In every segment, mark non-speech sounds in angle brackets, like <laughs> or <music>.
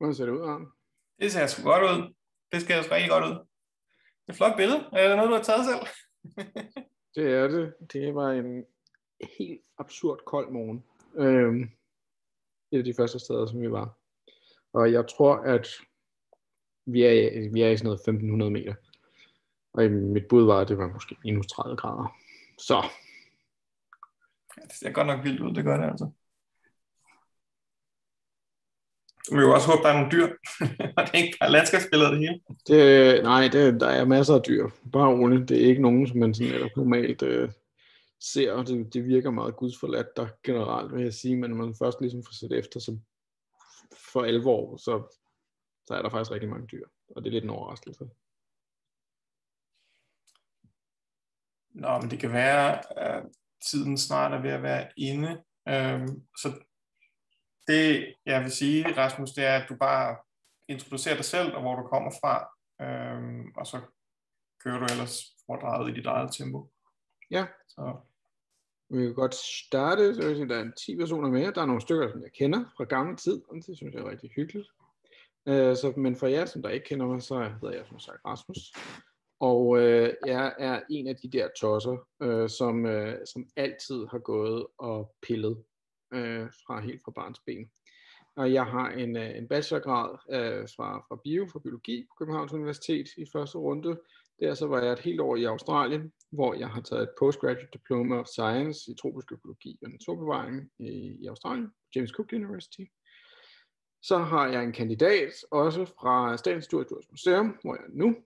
Hvordan ser det ud, Arne? Det ser sgu godt ud. Det ser sgu rigtig godt ud. Det er et flot billede. Er det noget, du har taget selv? <laughs> det er det. Det var en helt absurd kold morgen. Øhm, et af de første steder, som vi var. Og jeg tror, at vi er, vi er i sådan noget 1500 meter. Og mit bud var, at det var måske minus 30 grader. Så. Ja, det ser godt nok vildt ud, det gør det altså. Så vi jo også håbe, der er nogle dyr. <laughs> og det er ikke bare landskabsbilleder det hele. Det, nej, det, der er masser af dyr. Bare roligt. Det er ikke nogen, som man sådan ellers normalt øh, ser. Det, det virker meget gudsforladt der generelt, vil jeg sige. Men når man først ligesom får set efter, så for alvor, så, så er der faktisk rigtig mange dyr. Og det er lidt en overraskelse. Nå, men det kan være, at tiden snart er ved at være inde. Øhm, så det, jeg vil sige, Rasmus, det er, at du bare introducerer dig selv, og hvor du kommer fra, øhm, og så kører du ellers foredraget i dit eget tempo. Ja. Så. Vi kan godt starte, så sige, der er 10 personer med. Der er nogle stykker, som jeg kender fra gammel tid, og det synes jeg er rigtig hyggeligt. Uh, så, men for jer, som der ikke kender mig, så hedder jeg som sagt Rasmus. Og øh, jeg er en af de der tosser, øh, som, øh, som altid har gået og pillet øh, fra helt fra barns ben. Og jeg har en, øh, en bachelorgrad øh, fra, fra bio, fra biologi på Københavns Universitet i første runde. Der så var jeg et helt år i Australien, hvor jeg har taget et Postgraduate Diploma of Science i tropisk økologi og naturbevaring i, i Australien, James Cook University. Så har jeg en kandidat også fra Statens Historisk Museum, hvor jeg er nu,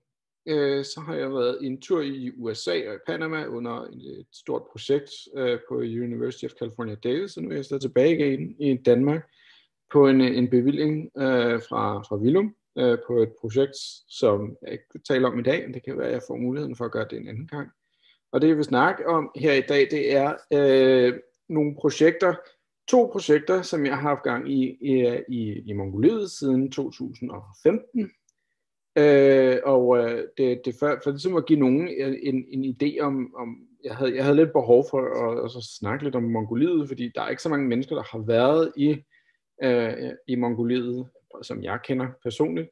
øh, så har jeg været en tur i USA og i Panama under et stort projekt øh, på University of California Davis, og nu er jeg så tilbage igen i Danmark på en, en bevilling øh, fra, fra Vilum øh, på et projekt, som jeg ikke taler om i dag, men det kan være, at jeg får muligheden for at gøre det en anden gang. Og det, jeg vil snakke om her i dag, det er øh, nogle projekter, to projekter, som jeg har haft gang i i, i, i Mongoliet siden 2015, Øh, og øh, det, det for, for ligesom at give nogen en, en idé om, om jeg, havde, jeg havde lidt behov for at, at så snakke lidt om Mongoliet, fordi der er ikke så mange mennesker, der har været i, øh, i Mongoliet, som jeg kender personligt.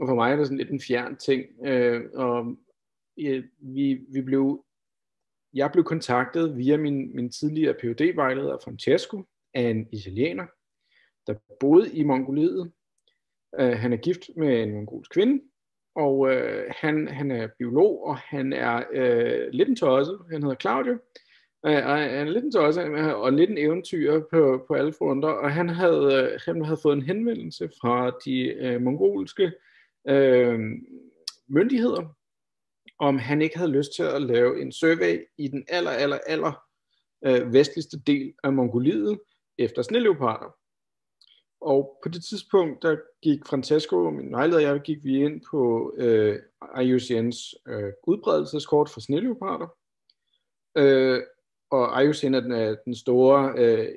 Og for mig er det sådan lidt en fjern ting. Øh, og øh, vi, vi blev, jeg blev kontaktet via min, min tidligere phd vejleder Francesco af en italiener, der boede i Mongoliet, Øh, han er gift med en mongolsk kvinde, og øh, han, han er biolog, og han er øh, lidt en tosse. Han hedder Claudio. Øh, og han er lidt en tosse, og lidt en eventyr på, på alle fronter. Og han havde, øh, han havde fået en henvendelse fra de øh, mongolske øh, myndigheder, om han ikke havde lyst til at lave en survey i den aller, aller, aller øh, vestligste del af Mongoliet efter sneleoparder. Og på det tidspunkt, der gik Francesco, min vejleder og jeg, gik vi ind på øh, IUCN's øh, udbredelseskort for sneleoparder. Øh, og IUCN er den, er den store øh,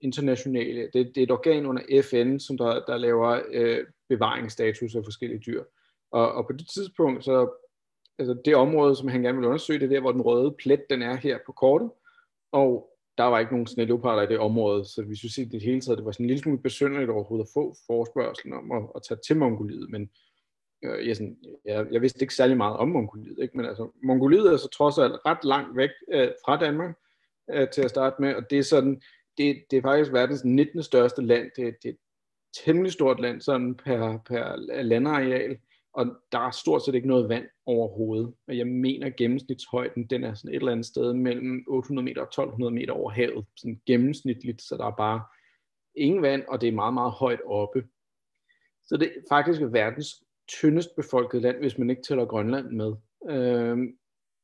internationale, det, det er et organ under FN, som der, der laver øh, bevaringsstatus af forskellige dyr. Og, og på det tidspunkt, så altså det område, som han gerne vil undersøge, det er der, hvor den røde plet, den er her på kortet. Og der var ikke nogen sneleoparder i det område, så vi synes i det hele taget, det var sådan en lille smule besynderligt overhovedet at få forespørgselen om at, at tage til Mongoliet, men øh, jeg, sådan, jeg, jeg vidste ikke særlig meget om Mongoliet, ikke? men altså, Mongoliet er så trods alt ret langt væk øh, fra Danmark øh, til at starte med, og det er sådan, det, det er faktisk verdens 19. største land, det, det er et temmelig stort land sådan per, per landareal, og der er stort set ikke noget vand overhovedet. Og jeg mener gennemsnitshøjden, den er sådan et eller andet sted mellem 800 meter og 1200 meter over havet, sådan gennemsnitligt, så der er bare ingen vand, og det er meget, meget højt oppe. Så det er faktisk verdens tyndest befolkede land, hvis man ikke tæller Grønland med, øh,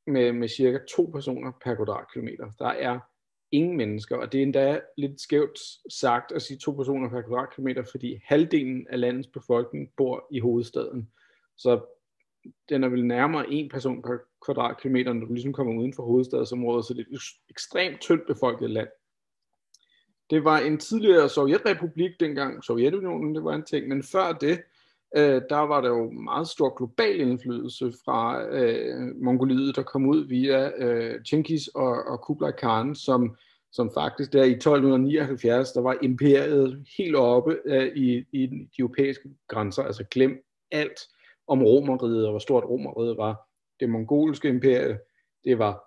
med, med cirka to personer per kvadratkilometer. Der er ingen mennesker, og det er endda lidt skævt sagt at sige to personer per kvadratkilometer, fordi halvdelen af landets befolkning bor i hovedstaden. Så den er vel nærmere en person per kvadratkilometer, når du ligesom kommer uden for hovedstadsområdet, så det er et ekstremt tyndt befolket land. Det var en tidligere sovjetrepublik, dengang Sovjetunionen, det var en ting, men før det, øh, der var der jo meget stor global indflydelse fra øh, Mongoliet, der kom ud via øh, Genghis og, og Kublai Khan, som, som faktisk der i 1279, der var imperiet helt oppe øh, i, i de europæiske grænser, altså glem alt om romeriet og hvor stort romeriet var. Det mongolske imperie, det var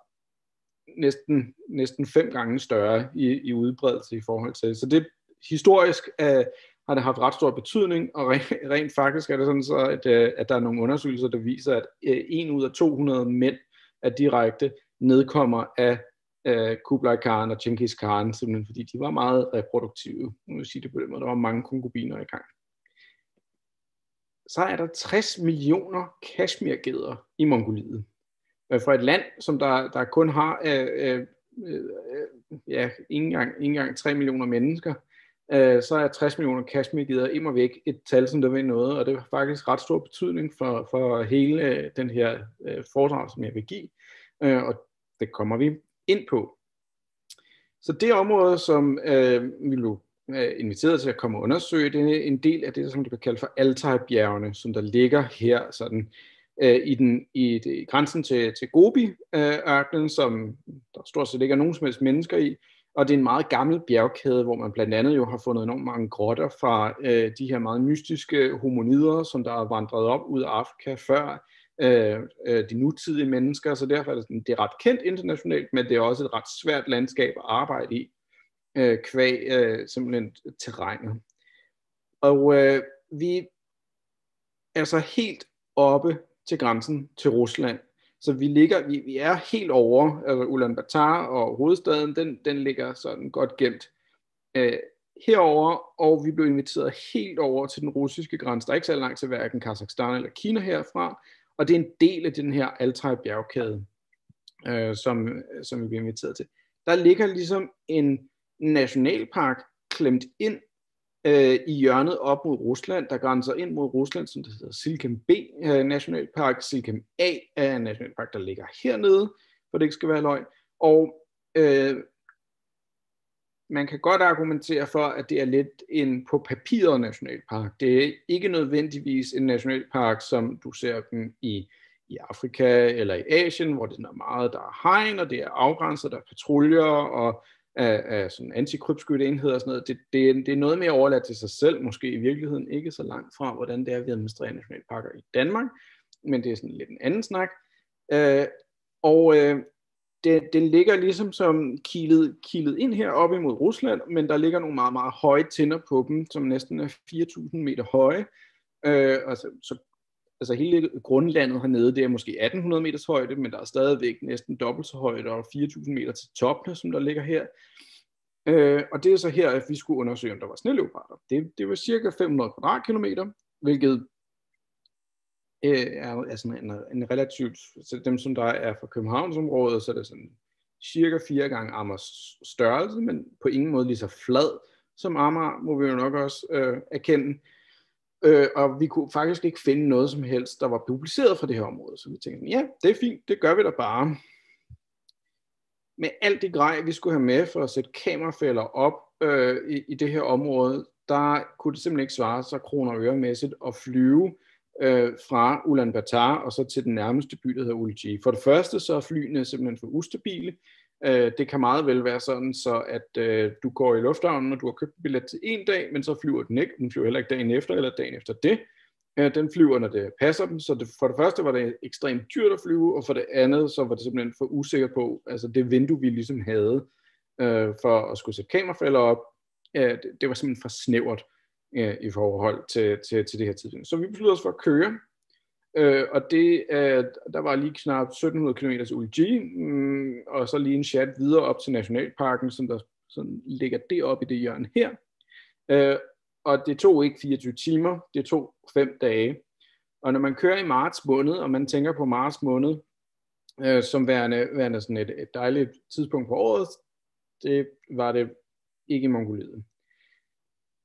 næsten, næsten fem gange større i, i udbredelse i forhold til. Så det historisk uh, har det haft ret stor betydning, og rent, rent faktisk er det sådan så, at, uh, at der er nogle undersøgelser, der viser, at uh, en ud af 200 mænd er direkte nedkommer af uh, Kublai Khan og Genghis Khan, simpelthen fordi de var meget reproduktive. Nu vil sige det på den måde, der var mange konkubiner i gang. Så er der 60 millioner kashmirgeder i Mongoliet. Øh, fra et land, som der, der kun har øh, øh, øh, ja, ikke engang, ikke engang 3 millioner mennesker, øh, så er 60 millioner kashmirgeder immer væk et tal, som der vil noget, og det har faktisk ret stor betydning for, for hele øh, den her øh, foredrag, som jeg vil give, øh, og det kommer vi ind på. Så det område, som øh, vi nu Øh, inviteret til at komme og undersøge, det er en del af det, som det bliver kaldt for Altai-bjergene, som der ligger her sådan øh, i, den, i, det, i grænsen til, til Gobi-ørkenen, øh, som der stort set ikke er nogen som helst mennesker i, og det er en meget gammel bjergkæde, hvor man blandt andet jo har fundet enormt mange grotter fra øh, de her meget mystiske homonider, som der er vandret op ud af Afrika før øh, øh, de nutidige mennesker, så derfor er det, sådan, det er ret kendt internationalt, men det er også et ret svært landskab at arbejde i, øh, kvæg øh, simpelthen terrænet. Og øh, vi er så helt oppe til grænsen til Rusland, så vi ligger, vi, vi er helt over, altså Ulaanbaatar og hovedstaden, den, den ligger sådan godt gemt øh, herover, og vi blev inviteret helt over til den russiske grænse. Der er ikke så langt til hverken Kazakhstan eller Kina herfra, og det er en del af den her Altai bjergkæde, øh, som, som vi bliver inviteret til. Der ligger ligesom en nationalpark klemt ind øh, i hjørnet op mod Rusland, der grænser ind mod Rusland, som det hedder Silkem B øh, Nationalpark. Silkem A er en nationalpark, der ligger hernede, for det ikke skal være løgn. Og øh, man kan godt argumentere for, at det er lidt en på papiret nationalpark. Det er ikke nødvendigvis en nationalpark, som du ser dem i, i Afrika eller i Asien, hvor det er meget, der er hegn, og det er afgrænset, der er patruljer, og af, af sådan antikrybskytte enheder og sådan noget, det, det, det er noget mere overladt til sig selv, måske i virkeligheden ikke så langt fra, hvordan det er, vi administrerer nationalparker i Danmark, men det er sådan lidt en anden snak. Øh, og øh, det, det ligger ligesom som kilet, kilet ind her op imod Rusland, men der ligger nogle meget, meget høje tinder på dem, som næsten er 4.000 meter høje. Øh, altså, så altså hele grundlandet hernede, det er måske 1800 meters højde, men der er stadigvæk næsten dobbelt så højt og 4000 meter til toppen, som der ligger her. Øh, og det er så her, at vi skulle undersøge, om der var sneleoparder. Det, det var cirka 500 kvadratkilometer, hvilket øh, er, er sådan en, en relativt, så dem som der er fra Københavnsområdet, så er det sådan cirka fire gange Amers størrelse, men på ingen måde lige så flad som Amager, må vi jo nok også øh, erkende. Øh, og vi kunne faktisk ikke finde noget som helst, der var publiceret fra det her område. Så vi tænkte, ja, det er fint, det gør vi da bare. Med alt det grej, vi skulle have med for at sætte kamerafælder op øh, i, i det her område, der kunne det simpelthen ikke svare sig kroner og øremæssigt at flyve øh, fra Ulaanbaatar og så til den nærmeste by, der hedder Ulji. For det første så er flyene simpelthen for ustabile. Øh, det kan meget vel være sådan, så at øh, du går i lufthavnen, og du har købt en billet til en dag, men så flyver den ikke. Den flyver heller ikke dagen efter eller dagen efter det. Øh, den flyver, når det passer dem. Så det, for det første var det ekstremt dyrt at flyve, og for det andet, så var det simpelthen for usikker på, altså det vindue, vi ligesom havde øh, for at skulle sætte kamerafælder op, øh, det, det var simpelthen for snævert øh, i forhold til, til, til det her tidspunkt. Så vi besluttede os for at køre Øh, og det, øh, der var lige knap 1700 km til mm, og så lige en chat videre op til Nationalparken, som der sådan ligger det op i det hjørne her. Øh, og det tog ikke 24 timer, det tog 5 dage. Og når man kører i marts måned, og man tænker på marts måned, øh, som værende, værende sådan et, et dejligt tidspunkt på året, det var det ikke i Mongoliet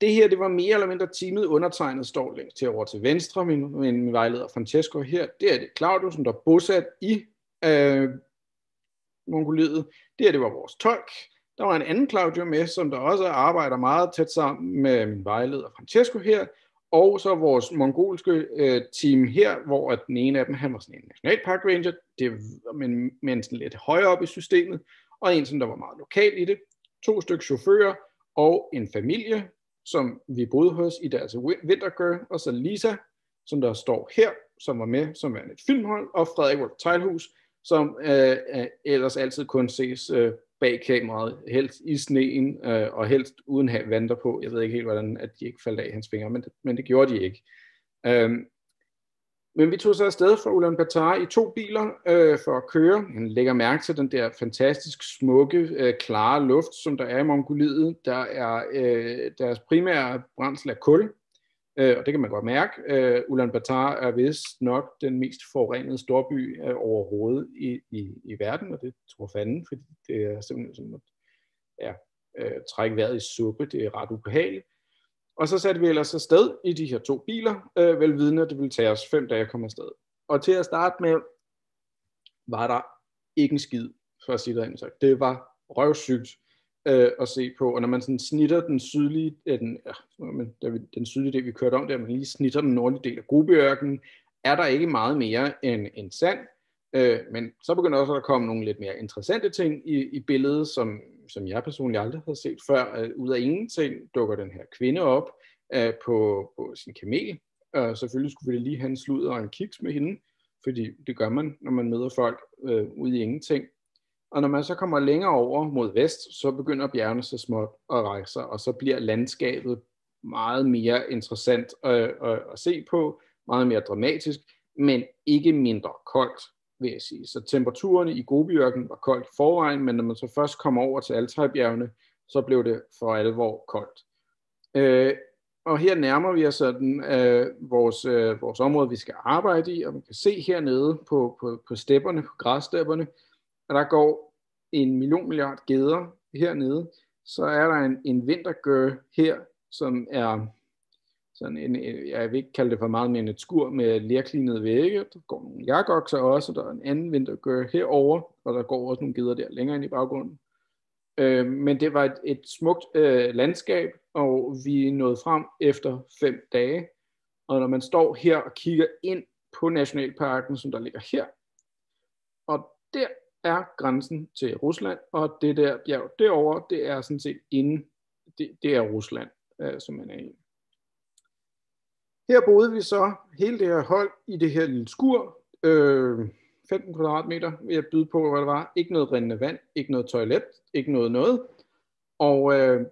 det her, det var mere eller mindre teamet undertegnet, står længst til over til venstre, min, min, min vejleder Francesco her, det er det. Claudio, der er bosat i øh, Mongoliet. Det her, det var vores tolk. Der var en anden Claudio med, som der også arbejder meget tæt sammen med min vejleder Francesco her, og så vores mongolske øh, team her, hvor at den ene af dem, han var sådan en nationalpark ranger, det, men, men sådan lidt højere op i systemet, og en, som der var meget lokal i det, to stykker chauffører og en familie, som vi boede hos i deres vintergør, og så Lisa, som der står her, som var med som et filmhold, og Frederik Wolf Teilhus, som øh, øh, ellers altid kun ses øh, bag kameraet, helst i sneen, øh, og helst uden at have vanter på. Jeg ved ikke helt, hvordan at de ikke faldt af hans fingre, men det, men det gjorde de ikke. Øhm, men vi tog så afsted fra Ulaanbaatar i to biler øh, for at køre. Han lægger mærke til den der fantastisk smukke, øh, klare luft, som der er i Mongoliet. Der er øh, deres primære brændsel af kul, øh, og det kan man godt mærke. Øh, Ulaanbaatar er vist nok den mest forurenede storby øh, overhovedet i, i, i verden, og det tror fanden, fordi det er simpelthen sådan, at ja, øh, trække vejret i suppe, det er ret ubehageligt. Og så satte vi ellers afsted i de her to biler, øh, velvidende, at det ville tage os fem dage at komme afsted. Og til at starte med, var der ikke en skid, for at sige det så Det var røvsygt øh, at se på, og når man sådan snitter den sydlige, øh, den, ja, den sydlige del, vi kørte om der, man lige snitter den nordlige del af Grubeørken, er der ikke meget mere end, end sand, øh, men så begynder også at komme nogle lidt mere interessante ting i, i billedet, som som jeg personligt aldrig havde set før, at ud af ingenting dukker den her kvinde op uh, på, på sin kamel. Og selvfølgelig skulle vi lige have en slud og en kiks med hende, fordi det gør man, når man møder folk øh, uh, ude i ingenting. Og når man så kommer længere over mod vest, så begynder bjergene så småt at rejse sig, og så bliver landskabet meget mere interessant at, at, at se på, meget mere dramatisk, men ikke mindre koldt vil jeg sige. Så temperaturerne i Gobiørken var koldt i forvejen, men når man så først kom over til Altajbjergene, så blev det for alvor koldt. Øh, og her nærmer vi os sådan øh, vores, øh, vores område, vi skal arbejde i, og man kan se hernede på, på, på stepperne, på græsstepperne, at der går en million milliard geder hernede. Så er der en, en vintergør her, som er sådan en, jeg vil ikke kalde det for meget mere end et skur med lærklinede vægge. Der går nogle jakokser også, der er en anden vintergør herover, og der går også nogle gider der længere ind i baggrunden. Øh, men det var et, et smukt øh, landskab, og vi nåede frem efter fem dage. Og når man står her og kigger ind på nationalparken, som der ligger her, og der er grænsen til Rusland, og det der bjerg derovre, det er sådan set inde, det, det er Rusland, øh, som man er i. Her boede vi så hele det her hold i det her lille skur. Øh, 15 kvadratmeter vil jeg byde på, hvad det var. Ikke noget rindende vand, ikke noget toilet, ikke noget noget. Og øh,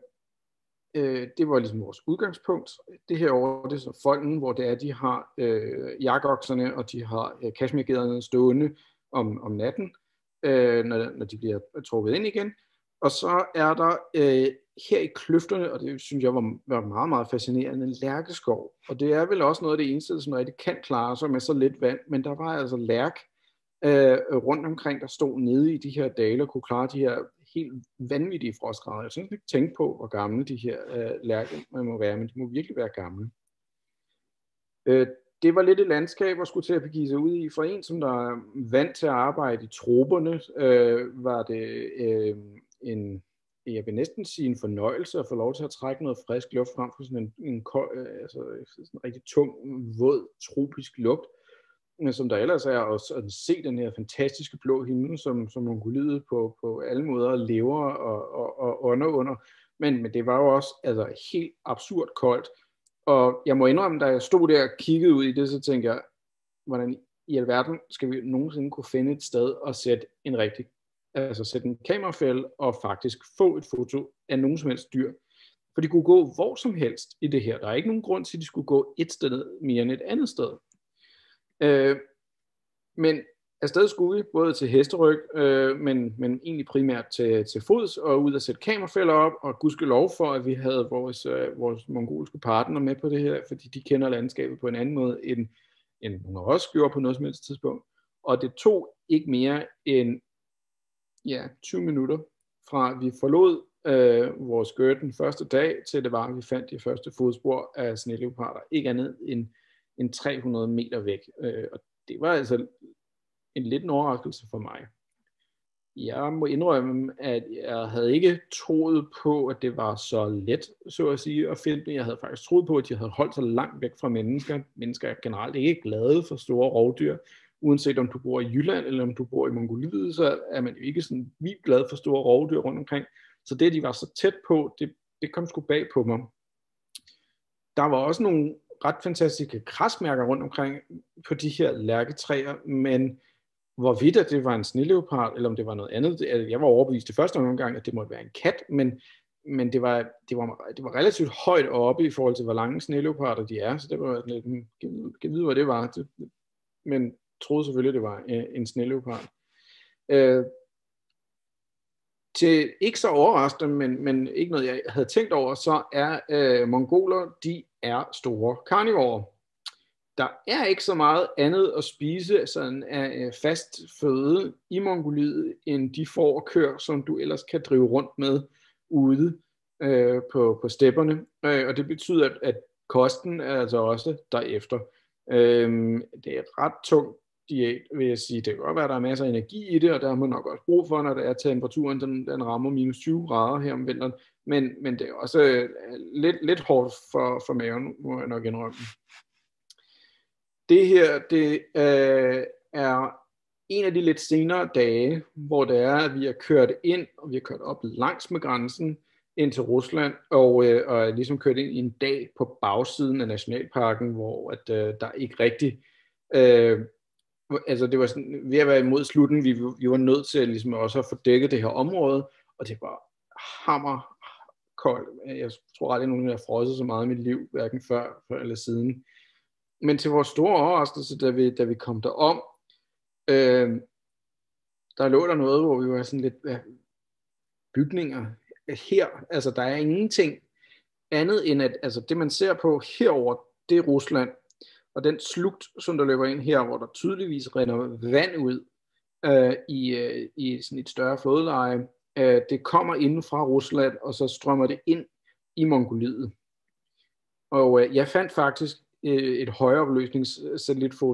øh, det var ligesom vores udgangspunkt. Det her over det er så folden, hvor det er, de har øh, jakokserne, og de har øh, kashmirgederne stående om, om natten, øh, når, når de bliver trukket ind igen. Og så er der øh, her i kløfterne, og det synes jeg var, var meget, meget fascinerende, en lærkeskov. Og det er vel også noget af det eneste, som rigtig kan klare sig med så lidt vand, men der var altså lærk øh, rundt omkring, der stod nede i de her dale og kunne klare de her helt vanvittige frostgrader. Jeg synes ikke tænke på, hvor gamle de her øh, lærke må være, men de må virkelig være gamle. Øh, det var lidt et landskab at skulle til at begive sig ud i. For en, som der er vant til at arbejde i troberne, øh, var det øh, en jeg vil næsten sige en fornøjelse at få lov til at trække noget frisk luft frem for sådan en, en kold, øh, altså sådan en rigtig tung, våd, tropisk lugt, som der ellers er, og at se den her fantastiske blå himmel, som, som Mongoliet på, på alle måder lever og, og, og ånder under. Men, men det var jo også altså, helt absurd koldt, og jeg må indrømme, da jeg stod der og kiggede ud i det, så tænkte jeg, hvordan i alverden skal vi nogensinde kunne finde et sted og sætte en rigtig altså sætte en kamerafælde og faktisk få et foto af nogen som helst dyr. For de kunne gå hvor som helst i det her. Der er ikke nogen grund til, at de skulle gå et sted mere end et andet sted. Øh, men afsted skulle vi, både til hesteryg, øh, men, men egentlig primært til, til fods, og ud at sætte kamerafælder op, og lov for, at vi havde vores, øh, vores mongolske partner med på det her, fordi de kender landskabet på en anden måde, end, end nogle af os gjorde på noget som helst tidspunkt. Og det tog ikke mere end ja, 20 minutter fra vi forlod øh, vores gør den første dag, til det var, at vi fandt de første fodspor af sneleoparder. Ikke andet end, end 300 meter væk. Øh, og det var altså en lidt en overraskelse for mig. Jeg må indrømme, at jeg havde ikke troet på, at det var så let, så at sige, at finde dem. Jeg havde faktisk troet på, at de havde holdt sig langt væk fra mennesker. Mennesker er generelt ikke glade for store rovdyr, uanset om du bor i Jylland eller om du bor i Mongoliet, så er man jo ikke sådan vildt glad for store rovdyr rundt omkring. Så det, at de var så tæt på, det, det kom sgu bag på mig. Der var også nogle ret fantastiske krasmærker rundt omkring på de her lærketræer, men hvorvidt at det var en snilleopard, eller om det var noget andet, altså, jeg var overbevist det første omgang, at det måtte være en kat, men, men det, var, det, var, det var relativt højt oppe i forhold til, hvor lange snilleoparder de er, så det var lidt, kan vide, hvad det var, men troede selvfølgelig, det var øh, en sneleopard. Øh, til ikke så overraskende, men, men ikke noget, jeg havde tænkt over, så er øh, mongoler, de er store karnivorer. Der er ikke så meget andet at spise sådan af øh, fast føde i Mongoliet, end de får og kør, som du ellers kan drive rundt med ude øh, på, på stepperne. Øh, og det betyder, at, at kosten er altså også derefter. Øh, det er ret tungt diæt, vil jeg sige. Det kan godt være, at der er masser af energi i det, og der har man nok også brug for, når det er temperaturen, den, den rammer minus 20 grader her om vinteren. Men, men det er også øh, lidt, lidt hårdt for, for maven, må jeg nok indrømme. Det her, det øh, er en af de lidt senere dage, hvor det er, at vi har kørt ind, og vi har kørt op langs med grænsen ind til Rusland, og, øh, og er ligesom kørt ind i en dag på bagsiden af Nationalparken, hvor at, øh, der ikke rigtig øh, altså det var sådan, ved at være imod slutten, vi, vi var nødt til ligesom også at få dækket det her område, og det var hammer koldt. Jeg tror aldrig, nogen har frosset så meget i mit liv, hverken før, før eller siden. Men til vores store overraskelse, da vi, da vi kom derom, øh, der lå der noget, hvor vi var sådan lidt, ja, bygninger her, altså der er ingenting andet end at, altså det man ser på herover, det er Rusland, og den slugt, som der løber ind her, hvor der tydeligvis render vand ud øh, i, øh, i sådan et større flodleje, øh, det kommer inden fra Rusland, og så strømmer det ind i Mongoliet. Og øh, jeg fandt faktisk øh, et højere opløsnings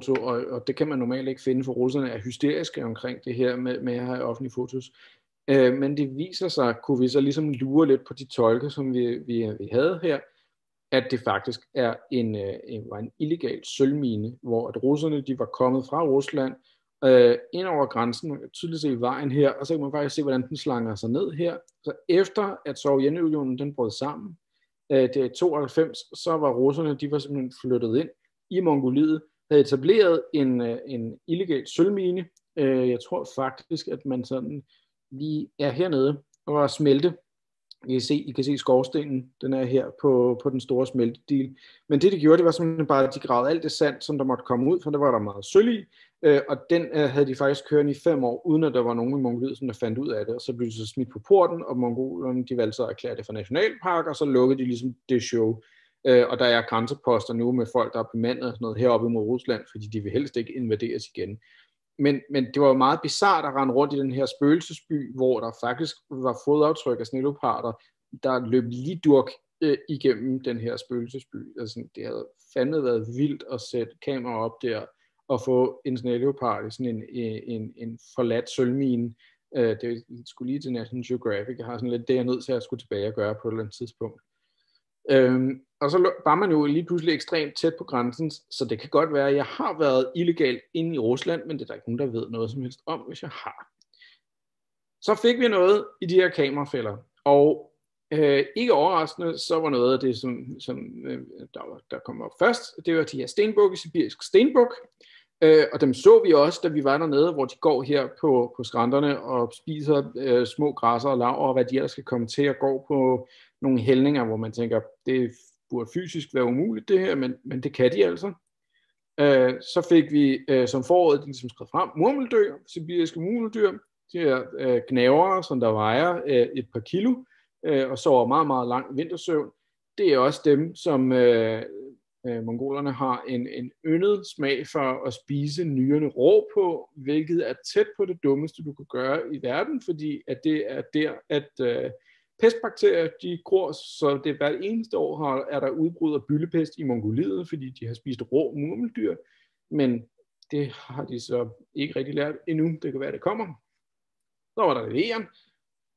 og, og det kan man normalt ikke finde, for russerne er hysteriske omkring det her med, med at have offentlige fotos. Øh, men det viser sig, kunne vi så ligesom lure lidt på de tolke, som vi, vi, vi havde her, at det faktisk er en, øh, en, var en illegal sølvmine, hvor at russerne de var kommet fra Rusland øh, ind over grænsen, man kan tydeligt se vejen her, og så kan man faktisk se, hvordan den slanger sig ned her. Så efter at Sovjetunionen den brød sammen, øh, det er 92, så var russerne, de var simpelthen flyttet ind i Mongoliet, havde etableret en, øh, en illegal sølvmine. Øh, jeg tror faktisk, at man sådan lige er hernede og smelte i kan se, I kan se skorstenen, den er her på, på den store smeltedil. Men det de gjorde, det var simpelthen bare, at de gravede alt det sand, som der måtte komme ud, for der var der meget sølv i, øh, og den øh, havde de faktisk kørt i fem år, uden at der var nogen i Mongoliet, som der fandt ud af det, og så blev det så smidt på porten, og mongolerne, de valgte så at erklære det for nationalpark, og så lukkede de ligesom det show. Øh, og der er grænseposter nu med folk, der er bemandet og sådan noget heroppe mod Rusland, fordi de vil helst ikke invaderes igen men, men det var jo meget bizart at rende rundt i den her spøgelsesby, hvor der faktisk var fodaftryk af sneloparter, der løb lige durk øh, igennem den her spøgelsesby. Altså, det havde fandme været vildt at sætte kamera op der og få en sneleopard i sådan en, øh, en, en, forladt sølvmine. Øh, det skulle lige til National Geographic. Jeg har sådan lidt det, jeg er nødt til at skulle tilbage og gøre på et eller andet tidspunkt. Øhm, og så var man jo lige pludselig ekstremt tæt på grænsen, så det kan godt være, at jeg har været illegal inde i Rusland, men det er der ikke nogen, der ved noget som helst om, hvis jeg har. Så fik vi noget i de her kamerafælder, og øh, ikke overraskende, så var noget af det, som, som øh, der, der kom op først, det var de her stenbuk i sibirisk stenbuk, øh, og dem så vi også, da vi var dernede, hvor de går her på, på skrænterne og spiser øh, små græsser og laver, og hvad de ellers skal komme til at gå på nogle hældninger, hvor man tænker, det burde fysisk være umuligt det her, men, men det kan de altså. Øh, så fik vi øh, som foråret ligesom skrev frem murmeldyr, sibiriske murmeldyr, de her øh, gnavere, som der vejer øh, et par kilo, øh, og sover meget, meget lang vintersøvn. Det er også dem, som øh, øh, mongolerne har en, en yndet smag for at spise nyrene rå på, hvilket er tæt på det dummeste, du kan gøre i verden, fordi at det er der, at øh, Pestbakterier, de gror, så det hvert eneste år har, er der udbrud af byllepest i Mongoliet, fordi de har spist rå murmeldyr, men det har de så ikke rigtig lært endnu. Det kan være, det kommer. Så var der VM,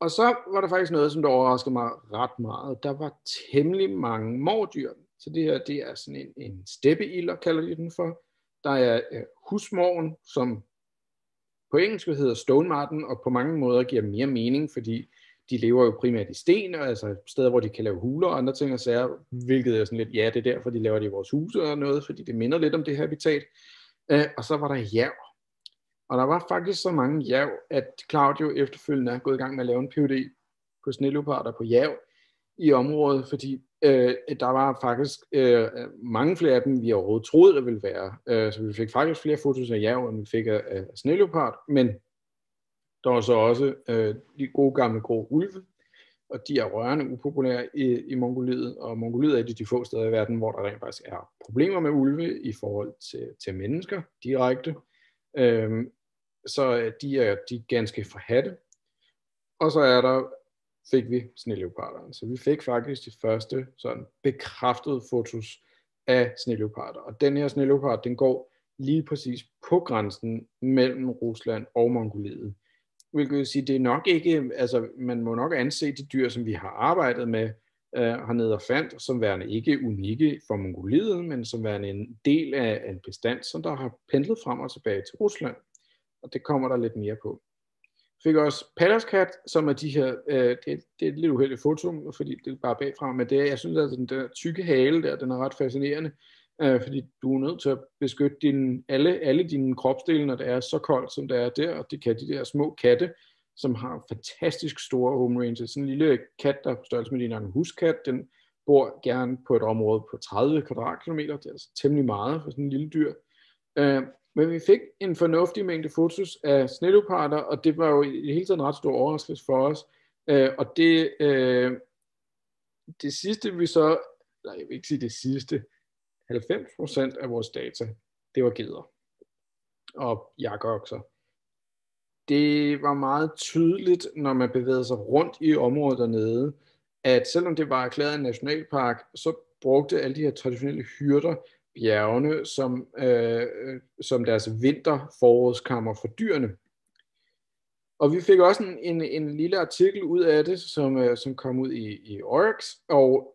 og så var der faktisk noget, som der overraskede mig ret meget. Der var temmelig mange mordyr. Så det her, det er sådan en, en steppeilder, kalder de den for. Der er øh, husmorgen, som på engelsk hedder stone marten, og på mange måder giver mere mening, fordi de lever jo primært i sten, altså steder, hvor de kan lave huler og andre ting og sager, hvilket er sådan lidt, ja, det er derfor, de laver det i vores huse og noget, fordi det minder lidt om det habitat. Øh, og så var der jav. Og der var faktisk så mange jav, at Claudio efterfølgende er gået i gang med at lave en PhD på sneleoparder på jav i området, fordi øh, der var faktisk øh, mange flere af dem, vi overhovedet troede, der ville være. Øh, så vi fik faktisk flere fotos af jav, end vi fik af, af sneleopard, men der var så også øh, de gode gamle grå ulve, og de er rørende upopulære i, i Mongoliet, og Mongoliet er et af de få steder i verden, hvor der rent faktisk er problemer med ulve i forhold til, til mennesker direkte. Øhm, så øh, de er, de er ganske forhatte. Og så er der, fik vi sneleoparderne. Så vi fik faktisk de første sådan bekræftede fotos af sneleoparder. Og den her sneleopard, den går lige præcis på grænsen mellem Rusland og Mongoliet hvilket vil sige, det er nok ikke, altså man må nok anse de dyr, som vi har arbejdet med øh, hernede og fandt, som værende ikke unikke for Mongoliet, men som værende en del af en bestand, som der har pendlet frem og tilbage til Rusland. Og det kommer der lidt mere på. Fik også Pallaskat, som er de her, øh, det, det er et lidt uheldigt foto, fordi det er bare bagfra, men det er, jeg synes, at den der tykke hale der, den er ret fascinerende øh, fordi du er nødt til at beskytte din, alle, alle dine kropsdele, når det er så koldt, som det er der, og det kan de der små katte, som har fantastisk store home ranges. Sådan en lille kat, der er på størrelse med din egen huskat, den bor gerne på et område på 30 kvadratkilometer, det er altså temmelig meget for sådan en lille dyr. Øh, men vi fik en fornuftig mængde fotos af sneleoparder, og det var jo i det hele taget en ret stor overraskelse for os. Øh, og det, øh, det sidste vi så, nej jeg vil ikke sige det sidste, 90% af vores data, det var geder og jakkeokser. Det var meget tydeligt, når man bevægede sig rundt i området dernede, at selvom det var erklæret en nationalpark, så brugte alle de her traditionelle hyrder bjergene som, øh, som deres vinterforårskammer for dyrene. Og vi fik også en, en, en lille artikel ud af det, som, øh, som kom ud i, i Oryx, og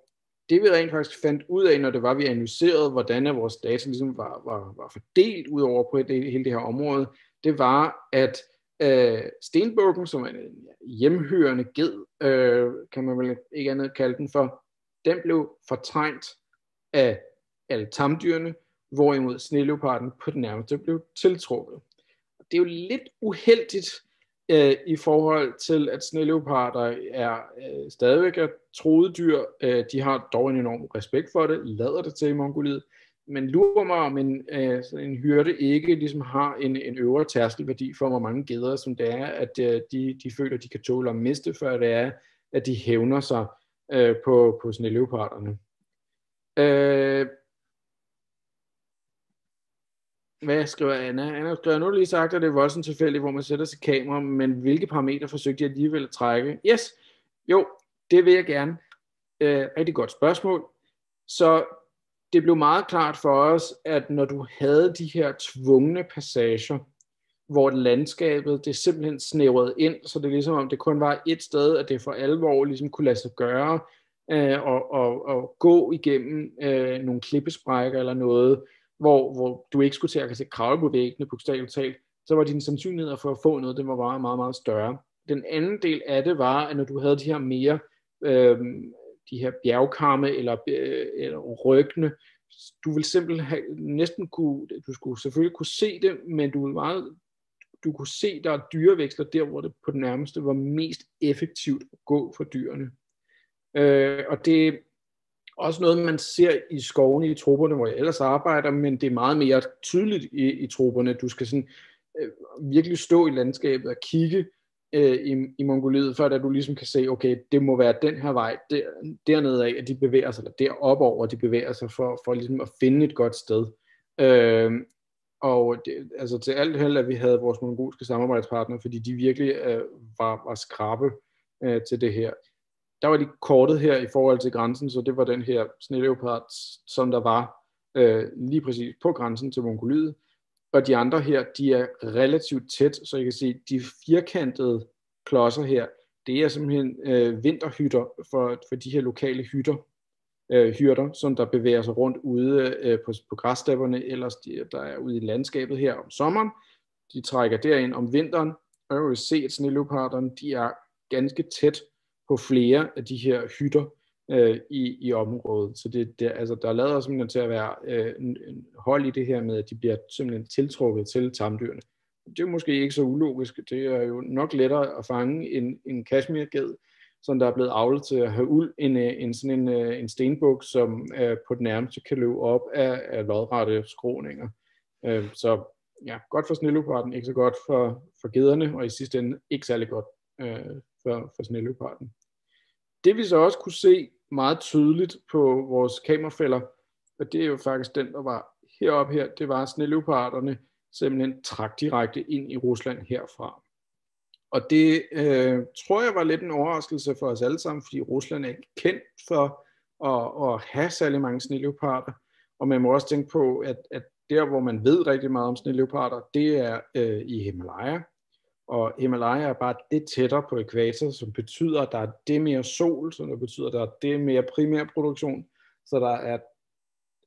det vi rent faktisk fandt ud af, når det var, vi analyserede, hvordan vores data ligesom var, var, var fordelt ud over på det, hele det her område, det var, at øh, stenbukken, som er en hjemhørende ged, øh, kan man vel ikke andet kalde den for, den blev fortrængt af alle tamdyrene, hvorimod sneleoparden på den nærmeste blev tiltrukket. Det er jo lidt uheldigt, øh, i forhold til, at sneleoparder er øh, stadigvæk er troede dyr. Øh, de har dog en enorm respekt for det, lader det til i Mongoliet. Men lurer mig, om en, øh, en hyrde ikke ligesom har en, en øvre tærskelværdi for, hvor mange geder, som det er, at øh, de, de føler, de kan tåle at miste, før det er, at de hævner sig øh, på, på sneleoparderne. Øh, hvad skriver Anna? Anna skriver, nu har lige sagt, at det er voldsomt tilfældigt, hvor man sætter sit kamera, men hvilke parametre forsøgte jeg alligevel at trække? Yes, jo, det vil jeg gerne. Øh, rigtig godt spørgsmål. Så det blev meget klart for os, at når du havde de her tvungne passager, hvor landskabet det simpelthen snævrede ind, så det er ligesom om det kun var et sted, at det for alvor ligesom kunne lade sig gøre, øh, og, og, og gå igennem øh, nogle klippesprækker eller noget, hvor, hvor du ikke skulle til at kravle på væggene, bogstaveligt talt, så var din sandsynlighed for at få noget, det var meget, meget, meget større. Den anden del af det var, at når du havde de her mere, øh, de her bjergkamme eller, øh, eller ryggene, du ville simpelthen have, næsten kunne, du skulle selvfølgelig kunne se det, men du ville meget, du kunne se, der er dyreveksler der, hvor det på den nærmeste var mest effektivt at gå for dyrene. Øh, og det, også noget, man ser i skovene i trupperne, hvor jeg ellers arbejder, men det er meget mere tydeligt i, i trupperne. Du skal sådan øh, virkelig stå i landskabet og kigge øh, i, i Mongoliet, før at du ligesom kan se, okay, det må være den her vej, der, dernede af, at de bevæger sig, eller deroppe over, de bevæger sig for, for ligesom at finde et godt sted. Øh, og det, altså til alt held, at vi havde vores mongolske samarbejdspartnere, fordi de virkelig øh, var, var skrabe øh, til det her der var de kortet her i forhold til grænsen, så det var den her sneleopard, som der var øh, lige præcis på grænsen til Mongoliet. Og de andre her, de er relativt tæt, så jeg kan se, de firkantede klodser her, det er simpelthen øh, vinterhytter for, for de her lokale hytter. øh, hyrder, som der bevæger sig rundt ude øh, på, på græsstepperne, ellers de, der er ude i landskabet her om sommeren. De trækker derind om vinteren, og jeg vil se, at sneleoparderne, de er ganske tæt på flere af de her hytter øh, i, i området. Så det, det, altså, der lader simpelthen til at være øh, en, en hold i det her med, at de bliver simpelthen tiltrukket til tamdyrene. Det er måske ikke så ulogisk. Det er jo nok lettere at fange en, en kashmirged, som der er blevet avlet til at have uld, en, øh, en, sådan en, øh, en stenbuk, som øh, på den nærmeste kan løbe op af, af lodrette skråninger. Øh, så ja, godt for snilleoparden, ikke så godt for, for gederne, og i sidste ende ikke særlig godt øh, for, for snilleoparden. Det vi så også kunne se meget tydeligt på vores kamerafælder, og det er jo faktisk den, der var heroppe her, det var, at snilleoparderne simpelthen trak direkte ind i Rusland herfra. Og det øh, tror jeg var lidt en overraskelse for os alle sammen, fordi Rusland er ikke kendt for at, at have særlig mange snilleoparder. Og man må også tænke på, at, at der, hvor man ved rigtig meget om snilleoparder, det er øh, i Himalaya. Og Himalaya er bare det tættere på ekvator, som betyder, at der er det mere sol, som det betyder, at der er det mere primærproduktion. Så der er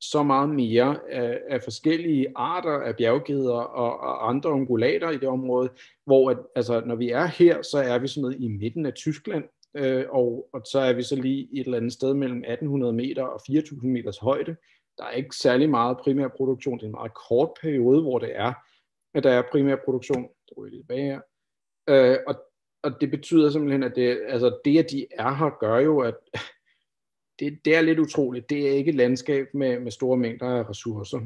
så meget mere af, af forskellige arter af bjerggeder og, og andre ungulater i det område, hvor at, altså, når vi er her, så er vi sådan noget i midten af Tyskland, øh, og, og så er vi så lige et eller andet sted mellem 1800 meter og 4000 meters højde. Der er ikke særlig meget primærproduktion. Det er en meget kort periode, hvor det er, at der er primærproduktion drog jeg ryger lige tilbage her. Øh, og, og det betyder simpelthen, at det, altså det, at de er her, gør jo, at <laughs> det, det er lidt utroligt. Det er ikke et landskab med, med store mængder af ressourcer.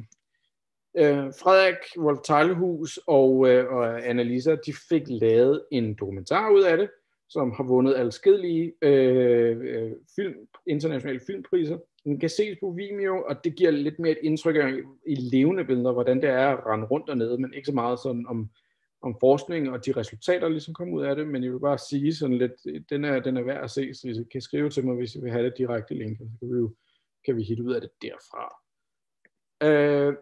Øh, Frederik Wolf Teilhus og, øh, og Annalisa, de fik lavet en dokumentar ud af det, som har vundet adskillige øh, øh, film, internationale filmpriser. Den kan ses på Vimeo, og det giver lidt mere et indtryk af i levende billeder, hvordan det er at rende rundt dernede, men ikke så meget sådan om, om forskning og de resultater, der ligesom kom ud af det, men jeg vil bare sige sådan lidt, den er, den er værd at se, så I kan skrive til mig, hvis I vil have det direkte link, så kan vi jo kan vi hitte ud af det derfra. Øh,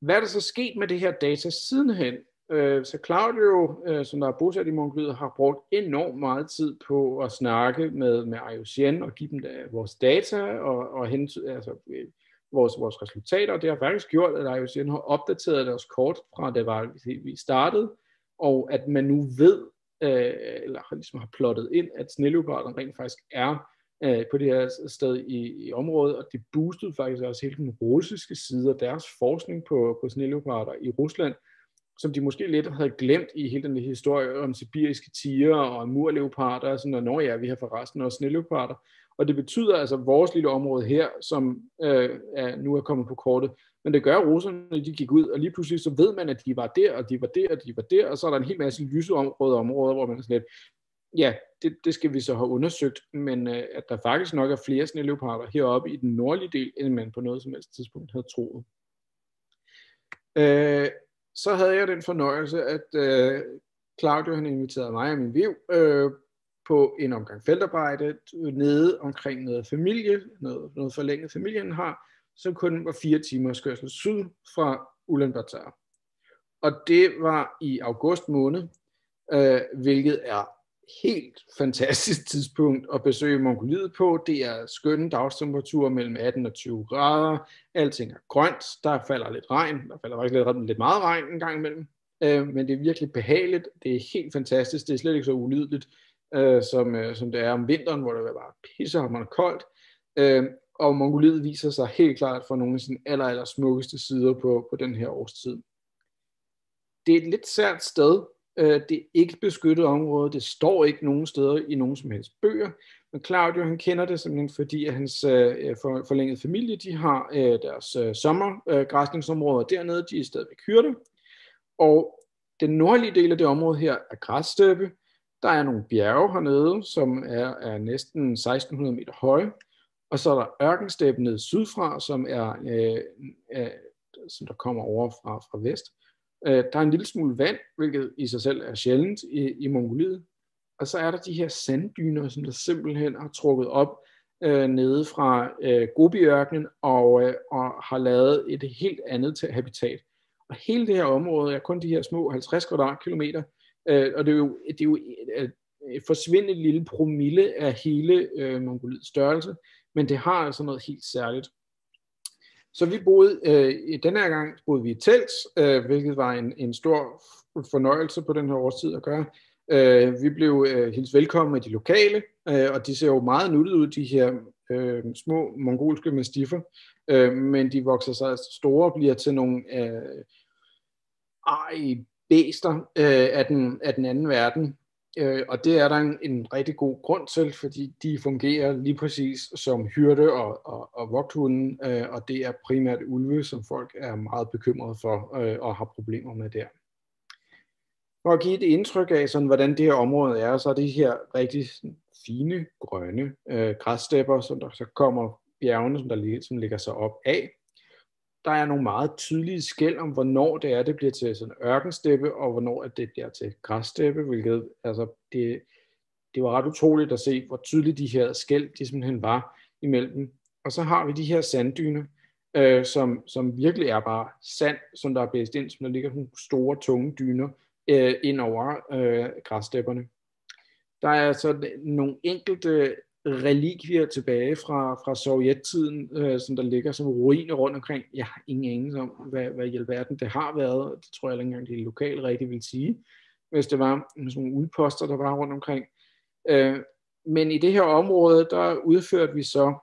hvad er der så sket med det her data sidenhen? Øh, så Claudio, øh, som der er bosat i Mongoliet, har brugt enormt meget tid på at snakke med, med IUCN og give dem da, vores data og, og hente, altså, øh, vores, vores resultater. Det har faktisk gjort, at IUCN har opdateret deres kort fra det var, vi startede, og at man nu ved, øh, eller ligesom har plottet ind, at snilleoparderne rent faktisk er øh, på det her sted i, i området, og det boostede faktisk også hele den russiske side af deres forskning på, på sneleoparder i Rusland, som de måske lidt havde glemt i hele den historie om sibiriske tiger og murleoparder, og sådan, noget, når ja, vi har forresten også sneleoparder. Og det betyder altså, at vores lille område her, som øh, er, nu er kommet på kortet, men det gør russerne, de gik ud, og lige pludselig så ved man, at de var der, og de var der, og de var der, og så er der en hel masse lyserøde områder, hvor man er sådan lidt, ja, det, det skal vi så have undersøgt, men øh, at der faktisk nok er flere sneleoparder heroppe i den nordlige del, end man på noget som helst tidspunkt havde troet. Øh, så havde jeg den fornøjelse, at øh, Claudio han inviterede mig og min viv øh, på en omgang feltarbejde øh, nede omkring noget familie, noget, noget forlænget familien har, som kun var fire timers kørsel syd fra Ulaanbaatar. Og det var i august måned, øh, hvilket er helt fantastisk <laughs> tidspunkt at besøge Mongoliet på. Det er skønne dagstemperaturer mellem 18 og 20 grader. Alting er grønt. Der falder lidt regn. Der falder faktisk lidt, lidt meget regn en gang imellem. Øh, men det er virkelig behageligt. Det er helt fantastisk. Det er slet ikke så ulydeligt, øh, som, øh, som det er om vinteren, hvor det er bare pissehammerende koldt. Øh, og Mongoliet viser sig helt klart for nogle af sine aller, aller smukkeste sider på, på den her årstid. Det er et lidt sært sted. Øh, det er ikke beskyttet område. Det står ikke nogen steder i nogen som helst bøger. Men Claudio han kender det simpelthen, fordi at hans øh, for, forlængede familie de har øh, deres øh, sommergræsningsområder øh, dernede. De er stadigvæk hyrde. Og den nordlige del af det område her er græssteppe. Der er nogle bjerge hernede, som er, er næsten 1600 meter høje. Og så er der ørkensteppen ned sydfra, som er øh, øh, som der kommer over fra, fra vest. Øh, der er en lille smule vand, hvilket i sig selv er sjældent i, i Mongoliet. Og så er der de her sanddyner, som der simpelthen har trukket op øh, nede fra øh, Gobi-ørkenen og, øh, og har lavet et helt andet til habitat. Og hele det her område er kun de her små 50 kvadratkilometer, øh, og det er jo, det er jo et, et forsvindende lille promille af hele øh, Mongoliets størrelse, men det har altså noget helt særligt. Så vi boede, øh, i denne her gang boede vi i telt, øh, hvilket var en, en stor fornøjelse på den her årstid at gøre. Øh, vi blev øh, hilst velkommen af de lokale, øh, og de ser jo meget nuttet ud, de her øh, små mongolske mastiffer, øh, men de vokser sig altså store og bliver til nogle øh, ej, bæster øh, af, den, af den anden verden. Øh, og det er der en, en rigtig god grund til, fordi de fungerer lige præcis som hyrde og, og, og vogthunden, øh, og det er primært ulve, som folk er meget bekymrede for øh, og har problemer med der. For at give et indtryk af, sådan, hvordan det her område er, så er det her rigtig fine, grønne øh, græsstepper, som der så kommer bjergene, som der som ligger sig op af. Der er nogle meget tydelige skæld om, hvornår det er, det bliver til sådan ørkensteppe, og hvornår det bliver til græssteppe, hvilket altså, det, det var ret utroligt at se, hvor tydeligt de her skæld de simpelthen var imellem. Og så har vi de her sanddyner, øh, som, som virkelig er bare sand, som der er blæst ind, som der ligger nogle store, tunge dyner øh, ind over øh, græsstepperne. Der er altså nogle enkelte relikvier tilbage fra, fra sovjettiden, øh, som der ligger som ruiner rundt omkring. Jeg har ingen anelse om, hvad, hvad i alverden det har været. Det tror jeg ikke engang, det lokale rigtig vil sige, hvis det var sådan nogle udposter, der var rundt omkring. Øh, men i det her område, der udførte vi så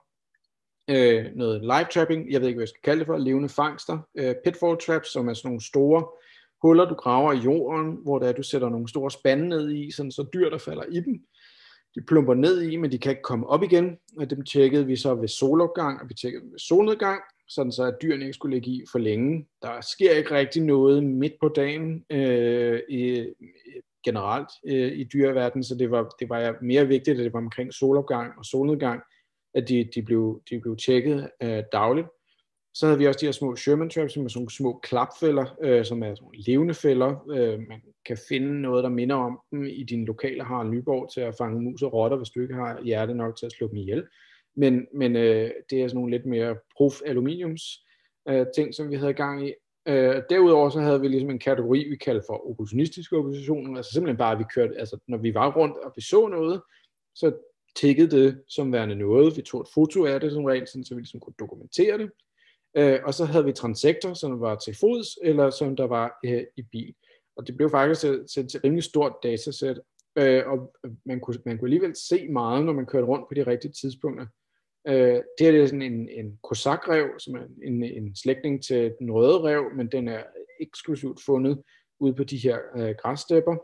øh, noget live trapping, jeg ved ikke, hvad jeg skal kalde det for, levende fangster, øh, pitfall traps, som er sådan nogle store huller, du graver i jorden, hvor der du sætter nogle store spande ned i, sådan så dyr, der falder i dem, de plumper ned i, men de kan ikke komme op igen. Og dem tjekkede vi så ved solopgang, og vi tjekkede dem ved solnedgang, sådan så at dyrene ikke skulle ligge i for længe. Der sker ikke rigtig noget midt på dagen øh, i, generelt øh, i dyreverdenen, så det var, det var mere vigtigt, at det var omkring solopgang og solnedgang, at de, de, blev, de blev tjekket øh, dagligt. Så havde vi også de her små Sherman traps, som er sådan nogle små klapfælder, øh, som er sådan levende fælder. Øh, man kan finde noget, der minder om dem i din lokale Harald Nyborg til at fange mus og rotter, hvis du ikke har hjerte nok til at slå dem ihjel. Men, men øh, det er sådan nogle lidt mere prof aluminiums øh, ting, som vi havde gang i. Øh, derudover så havde vi ligesom en kategori, vi kaldte for opportunistiske oppositioner, altså simpelthen bare, at vi kørte, altså når vi var rundt og vi så noget, så tækkede det som værende noget. Vi tog et foto af det som regel, så vi ligesom kunne dokumentere det. Øh, og så havde vi transektor, som var til fods, eller som der var øh, i bil. Og det blev faktisk til, et rimelig stort datasæt, øh, og øh, man kunne, man kunne alligevel se meget, når man kørte rundt på de rigtige tidspunkter. Øh, det her det er sådan en, en kosakrev, som er en, en slægtning til den røde rev, men den er eksklusivt fundet ude på de her øh, græsstepper.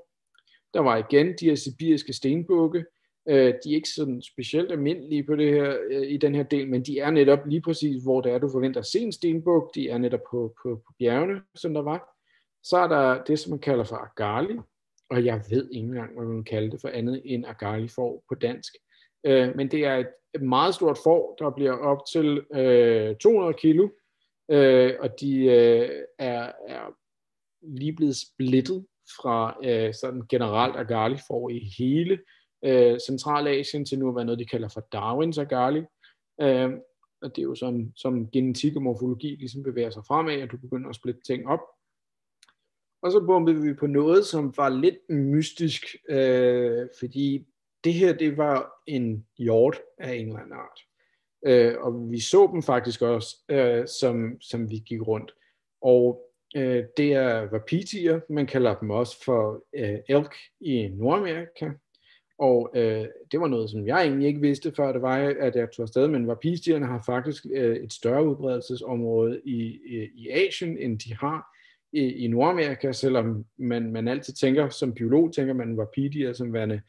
Der var igen de her sibiriske stenbukke, Øh, de er ikke sådan specielt almindelige på det her, øh, i den her del, men de er netop lige præcis, hvor det er, du forventer at se en stenbuk. De er netop på, på, på bjergene, som der var. Så er der det, som man kalder for agali, og jeg ved ikke engang, hvad man kalder det for andet end agali for på dansk. Øh, men det er et, meget stort får, der bliver op til øh, 200 kilo, øh, og de øh, er, er lige blevet splittet fra øh, sådan generelt agali for i hele øh, Centralasien til nu at være noget, de kalder for Darwins agali. Øh, og det er jo som, som genetik og morfologi ligesom bevæger sig fremad, og du begynder at splitte ting op. Og så bombede vi på noget, som var lidt mystisk, øh, fordi det her, det var en hjort af en eller anden art. Øh, og vi så dem faktisk også, øh, som, som vi gik rundt. Og øh, det er vapitier, man kalder dem også for øh, elk i Nordamerika. Og øh, det var noget, som jeg egentlig ikke vidste, før det var, at jeg tog afsted, men vapistierne har faktisk øh, et større udbredelsesområde i, i, i Asien, end de har i, i Nordamerika, selvom man, man altid tænker, som biolog tænker man vapidier som værende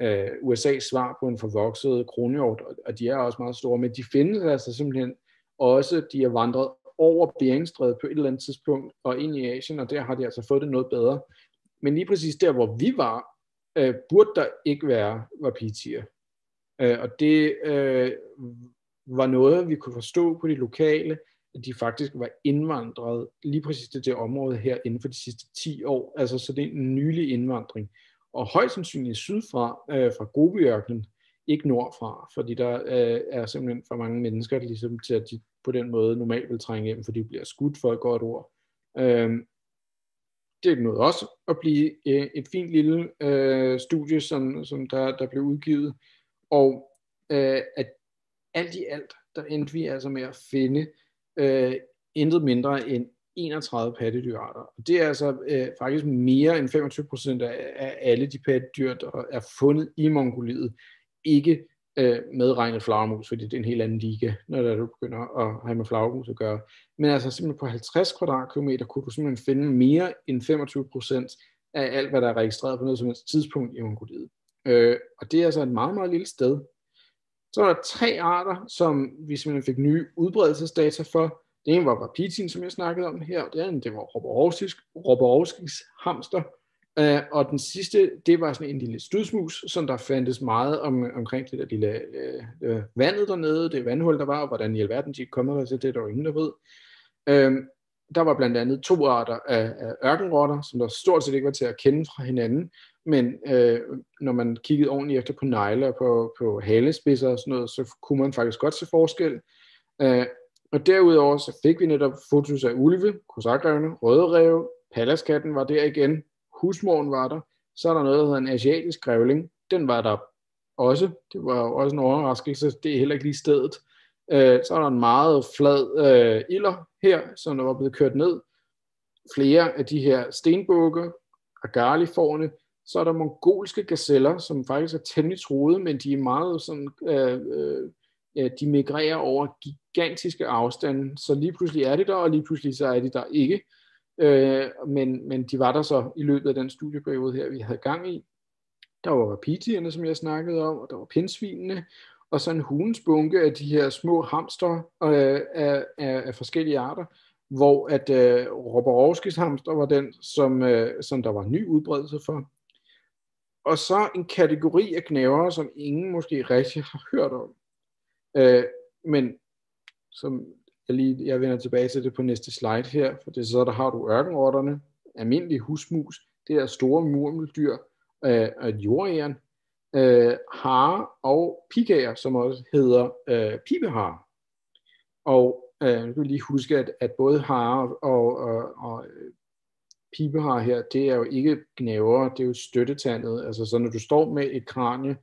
øh, USA's svar på en forvokset kronhjort, og de er også meget store, men de findes altså simpelthen også, de er vandret over Beringstrædet på et eller andet tidspunkt og ind i Asien, og der har de altså fået det noget bedre. Men lige præcis der, hvor vi var, øh, burde der ikke være var vapitier. Øh, og det øh, var noget, vi kunne forstå på de lokale, at de faktisk var indvandret lige præcis til det område her inden for de sidste 10 år. Altså så det er en nylig indvandring. Og højst sandsynligt sydfra, øh, fra Gobiørkenen, ikke nordfra, fordi der øh, er simpelthen for mange mennesker, ligesom til at de på den måde normalt vil trænge hjem, fordi de bliver skudt for et godt ord. Øh, det nåede også at blive øh, et fint lille øh, studie, som, som der, der blev udgivet. Og øh, at alt i alt, der endte vi altså med at finde øh, intet mindre end 31 pattedyrarter. Og det er altså øh, faktisk mere end 25 procent af, af alle de pattedyr, der er fundet i Mongoliet, ikke øh, medregnet flagermus, fordi det er en helt anden liga, når der du begynder at have med flagermus at gøre. Men altså simpelthen på 50 kvadratkilometer kunne du simpelthen finde mere end 25 procent af alt, hvad der er registreret på noget som helst tidspunkt i Mongoliet. Øh, og det er altså et meget, meget lille sted. Så er der tre arter, som vi simpelthen fik nye udbredelsesdata for. Det ene var Rapitin, som jeg snakkede om her, det andet det var Roborovskis hamster, Uh, og den sidste, det var sådan en lille studsmus, som der fandtes meget om, omkring det der lille uh, vandet dernede, det vandhul, der var, og hvordan i alverden de kom der til, det er der jo ingen, der ved. Uh, der var blandt andet to arter af, af ørkenrotter, som der stort set ikke var til at kende fra hinanden, men uh, når man kiggede ordentligt efter på negle og på, på halespidser og sådan noget, så kunne man faktisk godt se forskel. Uh, og derudover så fik vi netop fotos af ulve, kosakrevne, røde rev, palaskatten var der igen, husmoren var der, så er der noget, der hedder en asiatisk grævling, den var der også, det var også en overraskelse, det er heller ikke lige stedet. Øh, så er der en meget flad øh, ilder her, som der var blevet kørt ned. Flere af de her stenbukke, agarliforne, så er der mongolske gazeller, som faktisk er temmelig truede, men de er meget sådan, øh, øh, de migrerer over gigantiske afstande, så lige pludselig er de der, og lige pludselig så er de der ikke. Øh, men, men de var der så i løbet af den studieperiode her, vi havde gang i. Der var rapitierne, som jeg snakkede om, og der var pindsvinene, og så en hulens bunke af de her små hamster øh, af, af, af forskellige arter, hvor at øh, Roborovskis hamster var den, som, øh, som der var ny udbredelse for. Og så en kategori af knævere, som ingen måske rigtig har hørt om. Øh, men som jeg, lige, jeg vender tilbage til det på næste slide her, for det er så, der har du ørkenrotterne, almindelige husmus, det er store murmeldyr, øh, øh, jordæren, øh, hare og pigager, som også hedder øh, pibehare. Og øh, du kan lige huske, at, at både hare og, og, og øh, pibehare her, det er jo ikke gnaver, det er jo støttetandet. Altså så når du står med et kranje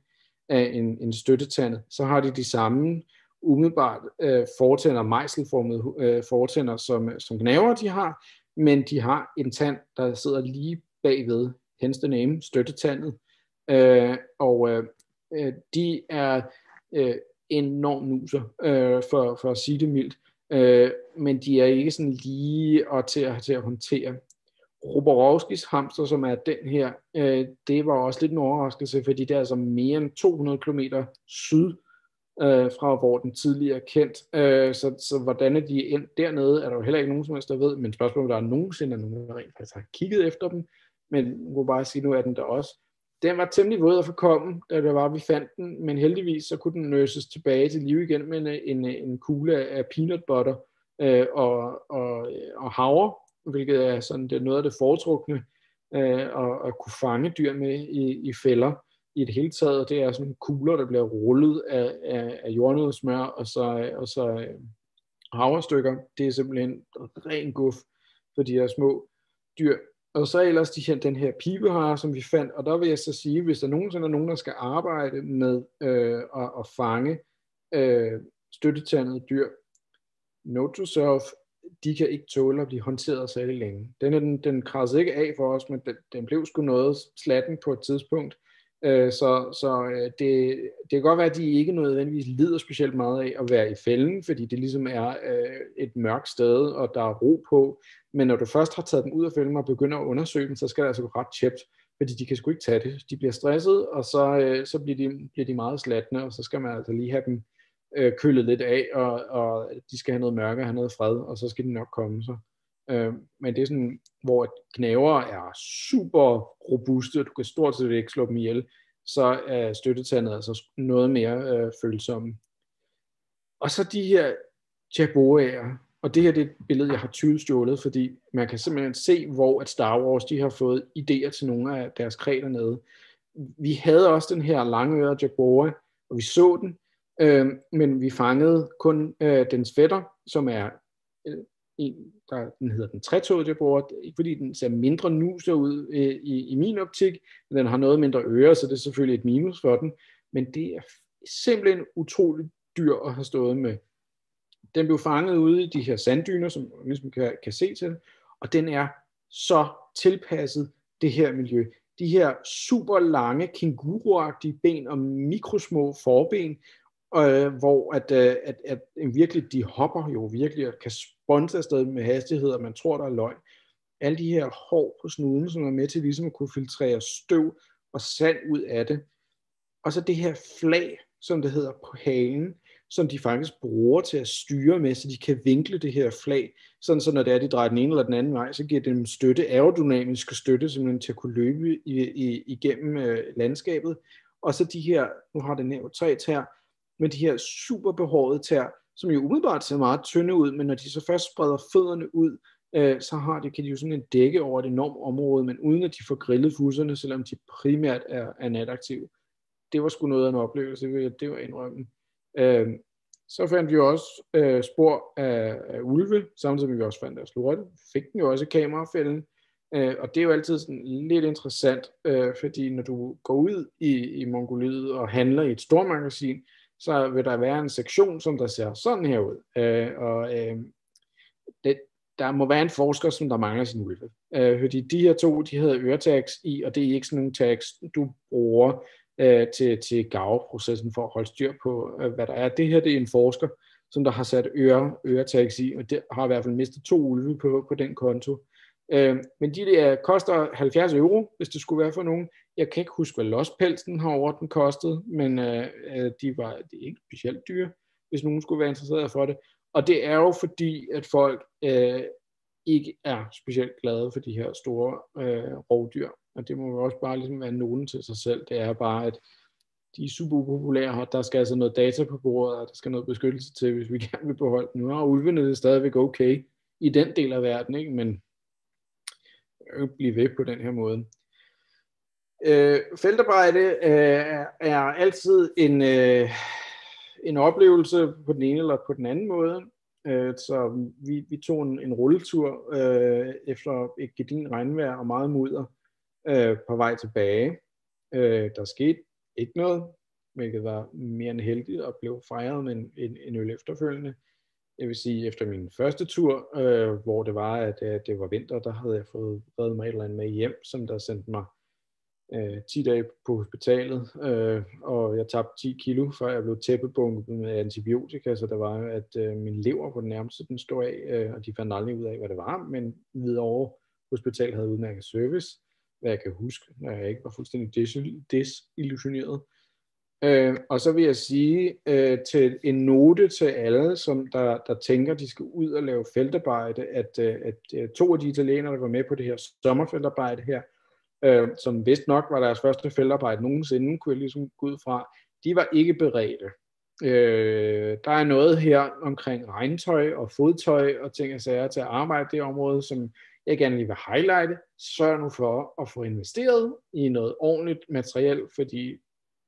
af en, en støttetand, så har de de samme umiddelbart øh, fortænder, mejselformede øh, fortænder, som, som gnaver de har, men de har en tand, der sidder lige bagved, hence the name, støttetandet, øh, og øh, øh, de er øh, enormt nuser, øh, for, for at sige det mildt, øh, men de er ikke sådan lige og til at, til at håndtere. Roborovskis hamster, som er den her, øh, det var også lidt en overraskelse, fordi det er altså mere end 200 km syd øh, fra hvor den tidligere er kendt. Øh, så, så hvordan er de endt dernede, er der jo heller ikke nogen som helst, der ved, men spørgsmålet er, der er nogensinde er nogen, der rent faktisk har kigget efter dem, men man kunne bare sige, nu er den der også. Den var temmelig våd at få kommet, da det var, vi fandt den, men heldigvis så kunne den nøses tilbage til liv igen med en, en, en kugle af peanut butter øh, og, og, og havre, hvilket er sådan, det er noget af det foretrukne, øh, at, at kunne fange dyr med i, i fælder i det hele taget, det er sådan kugler, der bliver rullet af, af, af jordnødsmør, og så, og så øh, havrestykker. Det er simpelthen ren guf for de her små dyr. Og så ellers de her, den her pibehare, som vi fandt, og der vil jeg så sige, hvis der nogensinde er nogen, der skal arbejde med øh, at, at fange øh, støttetandede dyr, note to self, de kan ikke tåle at blive håndteret særlig længe. Den, den, den krassede ikke af for os, men den, den blev sgu noget slatten på et tidspunkt, Øh, så så øh, det, det kan godt være, at de ikke nødvendigvis lider specielt meget af at være i fælden, fordi det ligesom er øh, et mørkt sted, og der er ro på. Men når du først har taget dem ud af fælden og begynder at undersøge dem, så skal det altså gå ret tjept, fordi de kan sgu ikke tage det. De bliver stresset, og så, øh, så bliver, de, bliver de meget slatne, og så skal man altså lige have dem øh, kølet lidt af, og, og de skal have noget mørke og have noget fred, og så skal de nok komme sig. Øh, men det er sådan, hvor knæver er super robuste, du kan stort set ikke slå dem ihjel, så er støttetandet altså noget mere øh, følsomme. Og så de her jaboaer, og det her det er et billede, jeg har tyvstjålet, fordi man kan simpelthen se, hvor at Star Wars de har fået idéer til nogle af deres kræ dernede. Vi havde også den her langøre jaguar, og vi så den, øh, men vi fangede kun øh, dens fætter, som er øh, en, der, den hedder den trætåede jaguar, ikke fordi den ser mindre nuser ud øh, i, i min optik, men den har noget mindre ører, så det er selvfølgelig et minus for den, men det er simpelthen utroligt dyr at have stået med. Den blev fanget ude i de her sanddyner, som ligesom kan, kan se til og den er så tilpasset det her miljø. De her super lange kænguruagtige ben og mikrosmå forben, øh, hvor at, øh, at, at, en virkelig de hopper jo virkelig og kan sponse afsted med hastigheder, man tror, der er løgn. Alle de her hår på snuden, som er med til ligesom at kunne filtrere støv og sand ud af det. Og så det her flag, som det hedder på halen, som de faktisk bruger til at styre med, så de kan vinkle det her flag, sådan så når det er, de drejer den ene eller den anden vej, så giver det dem støtte, aerodynamisk støtte, simpelthen til at kunne løbe i, i, igennem øh, landskabet. Og så de her, nu har den nævnt tre tær, med de her super behårede tær, som jo umiddelbart ser meget tynde ud, men når de så først spreder fødderne ud, øh, så har de, kan de jo sådan en dække over et enormt område, men uden at de får grillet fusserne, selvom de primært er, er nataktive. Det var sgu noget af en oplevelse, det var indrømmen. Øh, så fandt vi også øh, spor af, af ulve, samtidig med vi også fandt deres lorte. Fik den jo også i kamerafælden. Øh, og det er jo altid sådan lidt interessant, øh, fordi når du går ud i, i Mongoliet og handler i et stormagasin, så vil der være en sektion, som der ser sådan her ud. Øh, og øh, det, der må være en forsker, som der mangler sin ulve. Øh, fordi de her to, de hedder øretags i, og det er ikke sådan nogle tags, du bruger øh, til, til gaveprocessen for at holde styr på, øh, hvad der er. Det her det er en forsker, som der har sat øre, øretags i, og det har i hvert fald mistet to ulve på, på den konto. Øh, men de der koster 70 euro, hvis det skulle være for nogen. Jeg kan ikke huske, hvad lospelsen herovre den kostede, men øh, øh, de var de er ikke specielt dyre, hvis nogen skulle være interesseret for det. Og det er jo fordi, at folk øh, ikke er specielt glade for de her store øh, rovdyr og det må jo også bare ligesom være nogen til sig selv, det er bare, at de er super upopulære, og der skal altså noget data på bordet, og der skal noget beskyttelse til, hvis vi gerne vil beholde dem. Nu har ulvene det stadigvæk okay i den del af verden, ikke? men ikke blive ved på den her måde. Øh, feltarbejde øh, er altid en, øh, en oplevelse på den ene eller på den anden måde. Øh, så vi, vi tog en, en rulletur øh, efter et gedin regnvejr og meget mudder øh, på vej tilbage. Øh, der skete ikke noget, hvilket var mere end heldigt og blev fejret med en, en, en øl efterfølgende. Jeg vil sige, efter min første tur, øh, hvor det var, at, øh, det var vinter, der havde jeg fået reddet mig et eller andet med hjem, som der sendte mig øh, 10 dage på hospitalet, øh, og jeg tabte 10 kilo, før jeg blev tæppebunket med antibiotika, så der var, at øh, min lever på den nærmeste, den stod af, øh, og de fandt aldrig ud af, hvad det var, men videre Hospital havde udmærket service. Hvad jeg kan huske, når jeg ikke var fuldstændig desillusioneret. Øh, og så vil jeg sige øh, til en note til alle, som der, der tænker, de skal ud og lave feltarbejde, at, øh, at øh, to af de italienere, der var med på det her sommerfeltarbejde her, øh, som vist nok var deres første feltarbejde nogensinde, kunne jeg ligesom gå ud fra, de var ikke beredte. Øh, der er noget her omkring regntøj og fodtøj og ting og sager til at arbejde i det område, som jeg gerne lige vil highlighte, sørg nu for at få investeret i noget ordentligt materiel, fordi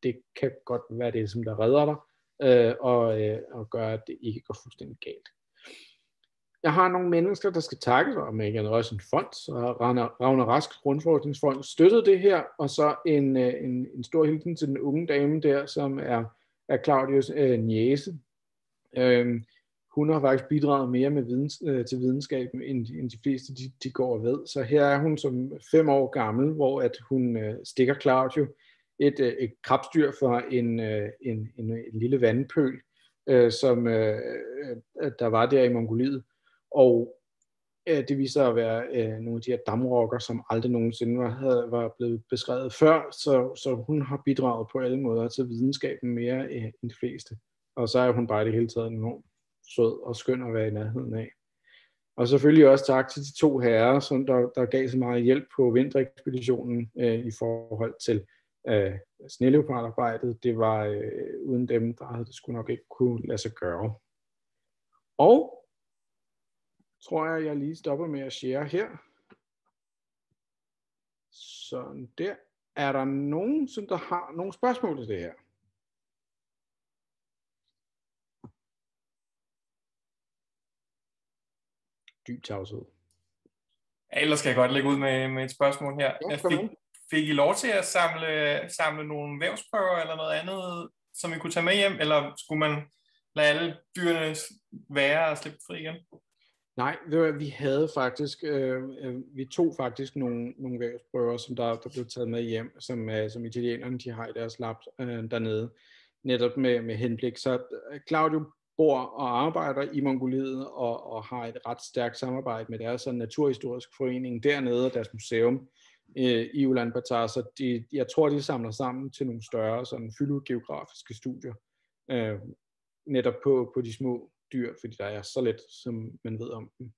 det kan godt være det, som der redder dig, øh, og, øh, og gør, at det ikke går fuldstændig galt. Jeg har nogle mennesker, der skal takkes, og med også en fond, så Ravner Rask Grundforskningsfond støttede det her, og så en, øh, en, en stor hilsen til den unge dame der, som er, er Claudius øh, Niese. Øh, hun har faktisk bidraget mere med videns, øh, til videnskaben, end, end de fleste de, de går og ved. Så her er hun som fem år gammel, hvor at hun øh, stikker Claudio et, øh, et krabstyr fra en, øh, en, en, en lille vandpøl, øh, som øh, øh, der var der i Mongoliet. Og øh, det viser at være øh, nogle af de her damrokker, som aldrig nogensinde var, havde, var blevet beskrevet før, så, så hun har bidraget på alle måder til videnskaben mere øh, end de fleste. Og så er hun bare det hele taget enormt sød og skøn at være i nærheden af. Og selvfølgelig også tak til de to herrer, som der, der gav så meget hjælp på vinterekspeditionen øh, i forhold til øh, sneleopardarbejdet. Det var øh, uden dem, der havde det skulle nok ikke kunne lade sig gøre. Og tror jeg, jeg lige stopper med at share her. Sådan der. Er der nogen, som der har nogle spørgsmål til det her? dyb tavshed. Ja, ellers skal jeg godt lægge ud med, med et spørgsmål her. Ja, fik, fik I lov til at samle, samle nogle vævsprøver eller noget andet, som I kunne tage med hjem, eller skulle man lade alle dyrene være og slippe fri igen? Nej, det var, vi havde faktisk, øh, øh, vi tog faktisk nogle, nogle vævsprøver, som der, der blev taget med hjem, som, øh, som italienerne de har i deres lab øh, dernede, netop med, med henblik. Så øh, Claudio bor og arbejder i Mongoliet og, og har et ret stærkt samarbejde med deres sådan, naturhistoriske forening dernede og deres museum øh, i Ulaanbaatar. Så de, jeg tror, de samler sammen til nogle større sådan, fylogeografiske studier, øh, netop på, på de små dyr, fordi der er så lidt, som man ved om dem.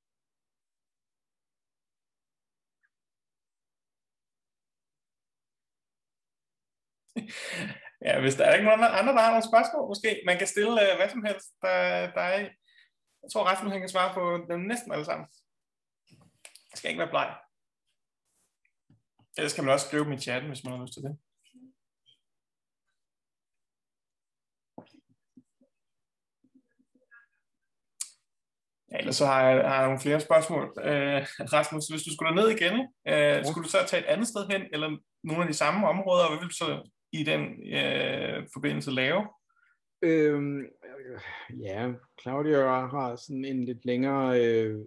Ja, hvis der er ikke nogen andre, der har nogle spørgsmål, måske man kan stille uh, hvad som helst. Der, der er, jeg tror, Rasmus han kan svare på dem næsten alle sammen. Jeg skal ikke være bleg. Ellers kan man også skrive dem i chatten, hvis man har lyst til det. Ja, ellers så har jeg, har jeg nogle flere spørgsmål. Uh, Rasmus, hvis du skulle ned igen, uh, skulle du så tage et andet sted hen, eller nogle af de samme områder, og hvad vil du så i den uh, forbindelse lave? Øhm, ja, Claudia har sådan en lidt længere øh,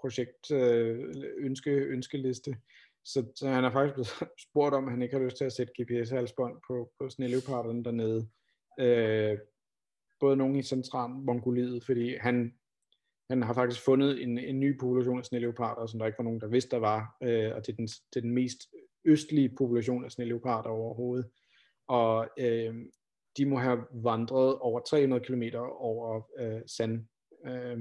projekt øh, ønske, ønskeliste. Så, så han har faktisk blevet <laughs> spurgt om, at han ikke har lyst til at sætte GPS-halsbånd på, på sneleoparderne dernede. Øh, både nogen i central Mongoliet, fordi han han har faktisk fundet en, en ny population af sneleoparder, som der ikke var nogen, der vidste, der var, øh, og det er, den, det er den mest østlige population af sneleoparder overhovedet. Og øh, de må have vandret over 300 km over øh, sand, øh,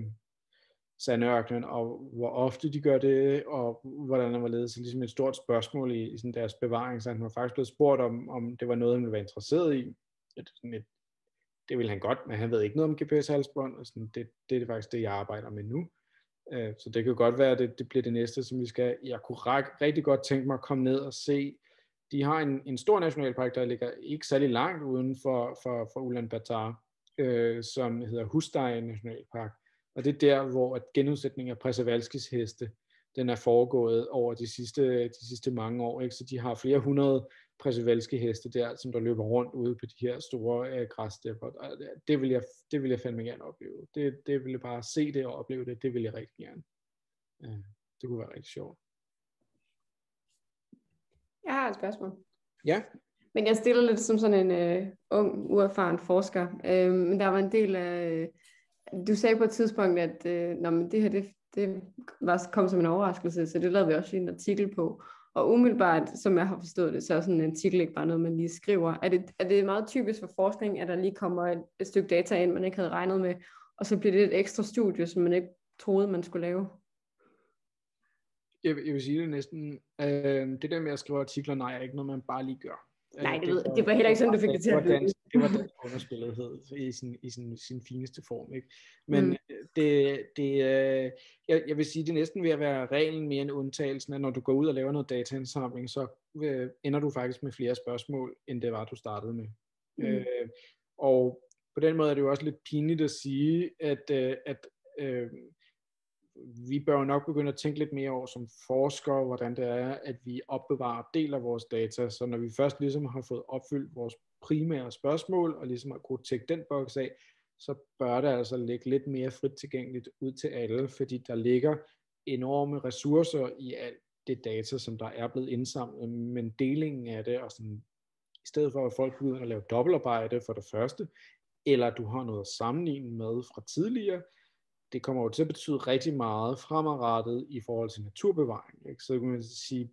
sandørkenen, og hvor ofte de gør det, og hvordan der var ledet, så ligesom et stort spørgsmål i, i sådan deres bevaring, så han var faktisk blevet spurgt om, om det var noget, han ville være interesseret i. Et, sådan et det vil han godt, men han ved ikke noget om GPS-halsbånd, og sådan, det, det er faktisk det, jeg arbejder med nu. Øh, så det kan godt være, at det, det bliver det næste, som vi skal. Jeg kunne rigtig godt tænke mig at komme ned og se, de har en, en stor nationalpark, der ligger ikke særlig langt uden for, for, for Ulan Bator, øh, som hedder Husdej Nationalpark. Og det er der, hvor at genudsætning af Preservalskis heste, den er foregået over de sidste, de sidste mange år. Ikke? Så de har flere hundrede præsevalske heste der, som der løber rundt ude på de her store øh, græsstepper. Det vil, jeg, det vil jeg fandme gerne opleve. Det, det vil jeg bare se det og opleve det. Det vil jeg rigtig gerne. Øh, det kunne være rigtig sjovt. Jeg har et spørgsmål. Ja. Men jeg stiller lidt som sådan en øh, ung, uerfaren forsker. Øh, men der var en del af... Du sagde på et tidspunkt, at øh, når, men det her det, det var, kom som en overraskelse, så det lavede vi også lige en artikel på. Og umiddelbart, som jeg har forstået det, så er sådan en artikel ikke bare noget, man lige skriver. Er det, er det meget typisk for forskning, at der lige kommer et, et stykke data ind, man ikke havde regnet med, og så bliver det et ekstra studie, som man ikke troede, man skulle lave? Jeg, jeg vil sige det næsten. Øh, det der med at skrive artikler, nej, er ikke noget, man bare lige gør. Nej, det, det, var, det var heller ikke sådan, du fik det til at blive. Det var den underspillethed i sin, i sin, sin fineste form. Ikke? Men mm. det, det, øh, jeg, jeg vil sige, det er næsten ved at være reglen mere end undtagelsen, at når du går ud og laver noget dataindsamling, så øh, ender du faktisk med flere spørgsmål, end det var, du startede med. Mm. Øh, og på den måde er det jo også lidt pinligt at sige, at, øh, at øh, vi bør jo nok begynde at tænke lidt mere over som forskere, hvordan det er, at vi opbevarer og deler vores data, så når vi først ligesom har fået opfyldt vores primære spørgsmål, og ligesom har kunnet tjekke den boks af, så bør det altså ligge lidt mere frit tilgængeligt ud til alle, fordi der ligger enorme ressourcer i alt det data, som der er blevet indsamlet, men delingen af det, og sådan, i stedet for at folk går ud og lave dobbeltarbejde for det første, eller du har noget at sammenligne med fra tidligere, det kommer jo til at betyde rigtig meget fremadrettet i forhold til naturbevaring. Ikke? Så kan man sige,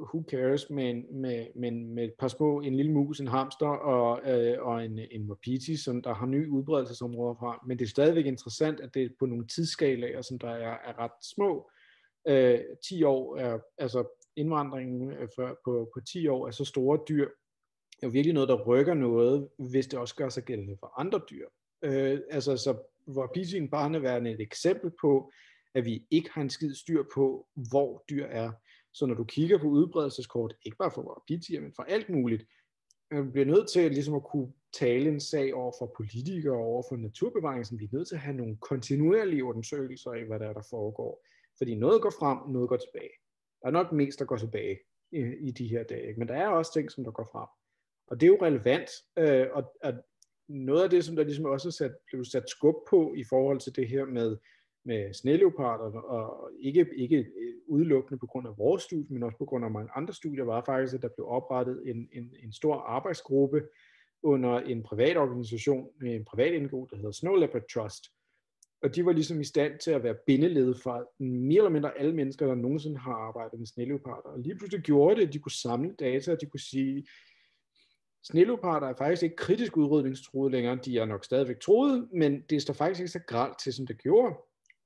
who cares, men med, med, med et par små, en lille mus, en hamster og, øh, og en, en wapiti, som der har nye udbredelsesområder fra. Men det er stadigvæk interessant, at det er på nogle tidsskalaer, som der er, er ret små. Øh, 10 år er, altså indvandringen øh, for, på, på 10 år er så store dyr, er jo virkelig noget, der rykker noget, hvis det også gør sig gældende for andre dyr. Øh, altså, så hvor pisien barneværende et eksempel på, at vi ikke har en skid styr på, hvor dyr er. Så når du kigger på udbredelseskort, ikke bare for wapitier, men for alt muligt, øh, man bliver nødt til ligesom at kunne tale en sag over for politikere og over for naturbevaringen, vi er nødt til at have nogle kontinuerlige undersøgelser af, hvad der er, der foregår. Fordi noget går frem, noget går tilbage. Der er nok mest, der går tilbage i, i de her dage, men der er også ting, som der går frem. Og det er jo relevant, øh, og, at noget af det, som der ligesom også er sat, blev sat skub på i forhold til det her med, med sneleoparderne, og ikke, ikke øh, udelukkende på grund af vores studie, men også på grund af mange andre studier, var faktisk, at der blev oprettet en, en, en stor arbejdsgruppe under en privat organisation, øh, en privat indgå, der hedder Snow Leopard Trust. Og de var ligesom i stand til at være bindeled for mere eller mindre alle mennesker, der nogensinde har arbejdet med sneleoparder. Og lige pludselig gjorde det, at de kunne samle data, og de kunne sige, Sneleoparder er faktisk ikke kritisk udrydningstruet længere. De er nok stadigvæk troet, men det står faktisk ikke så gralt til, som det gjorde.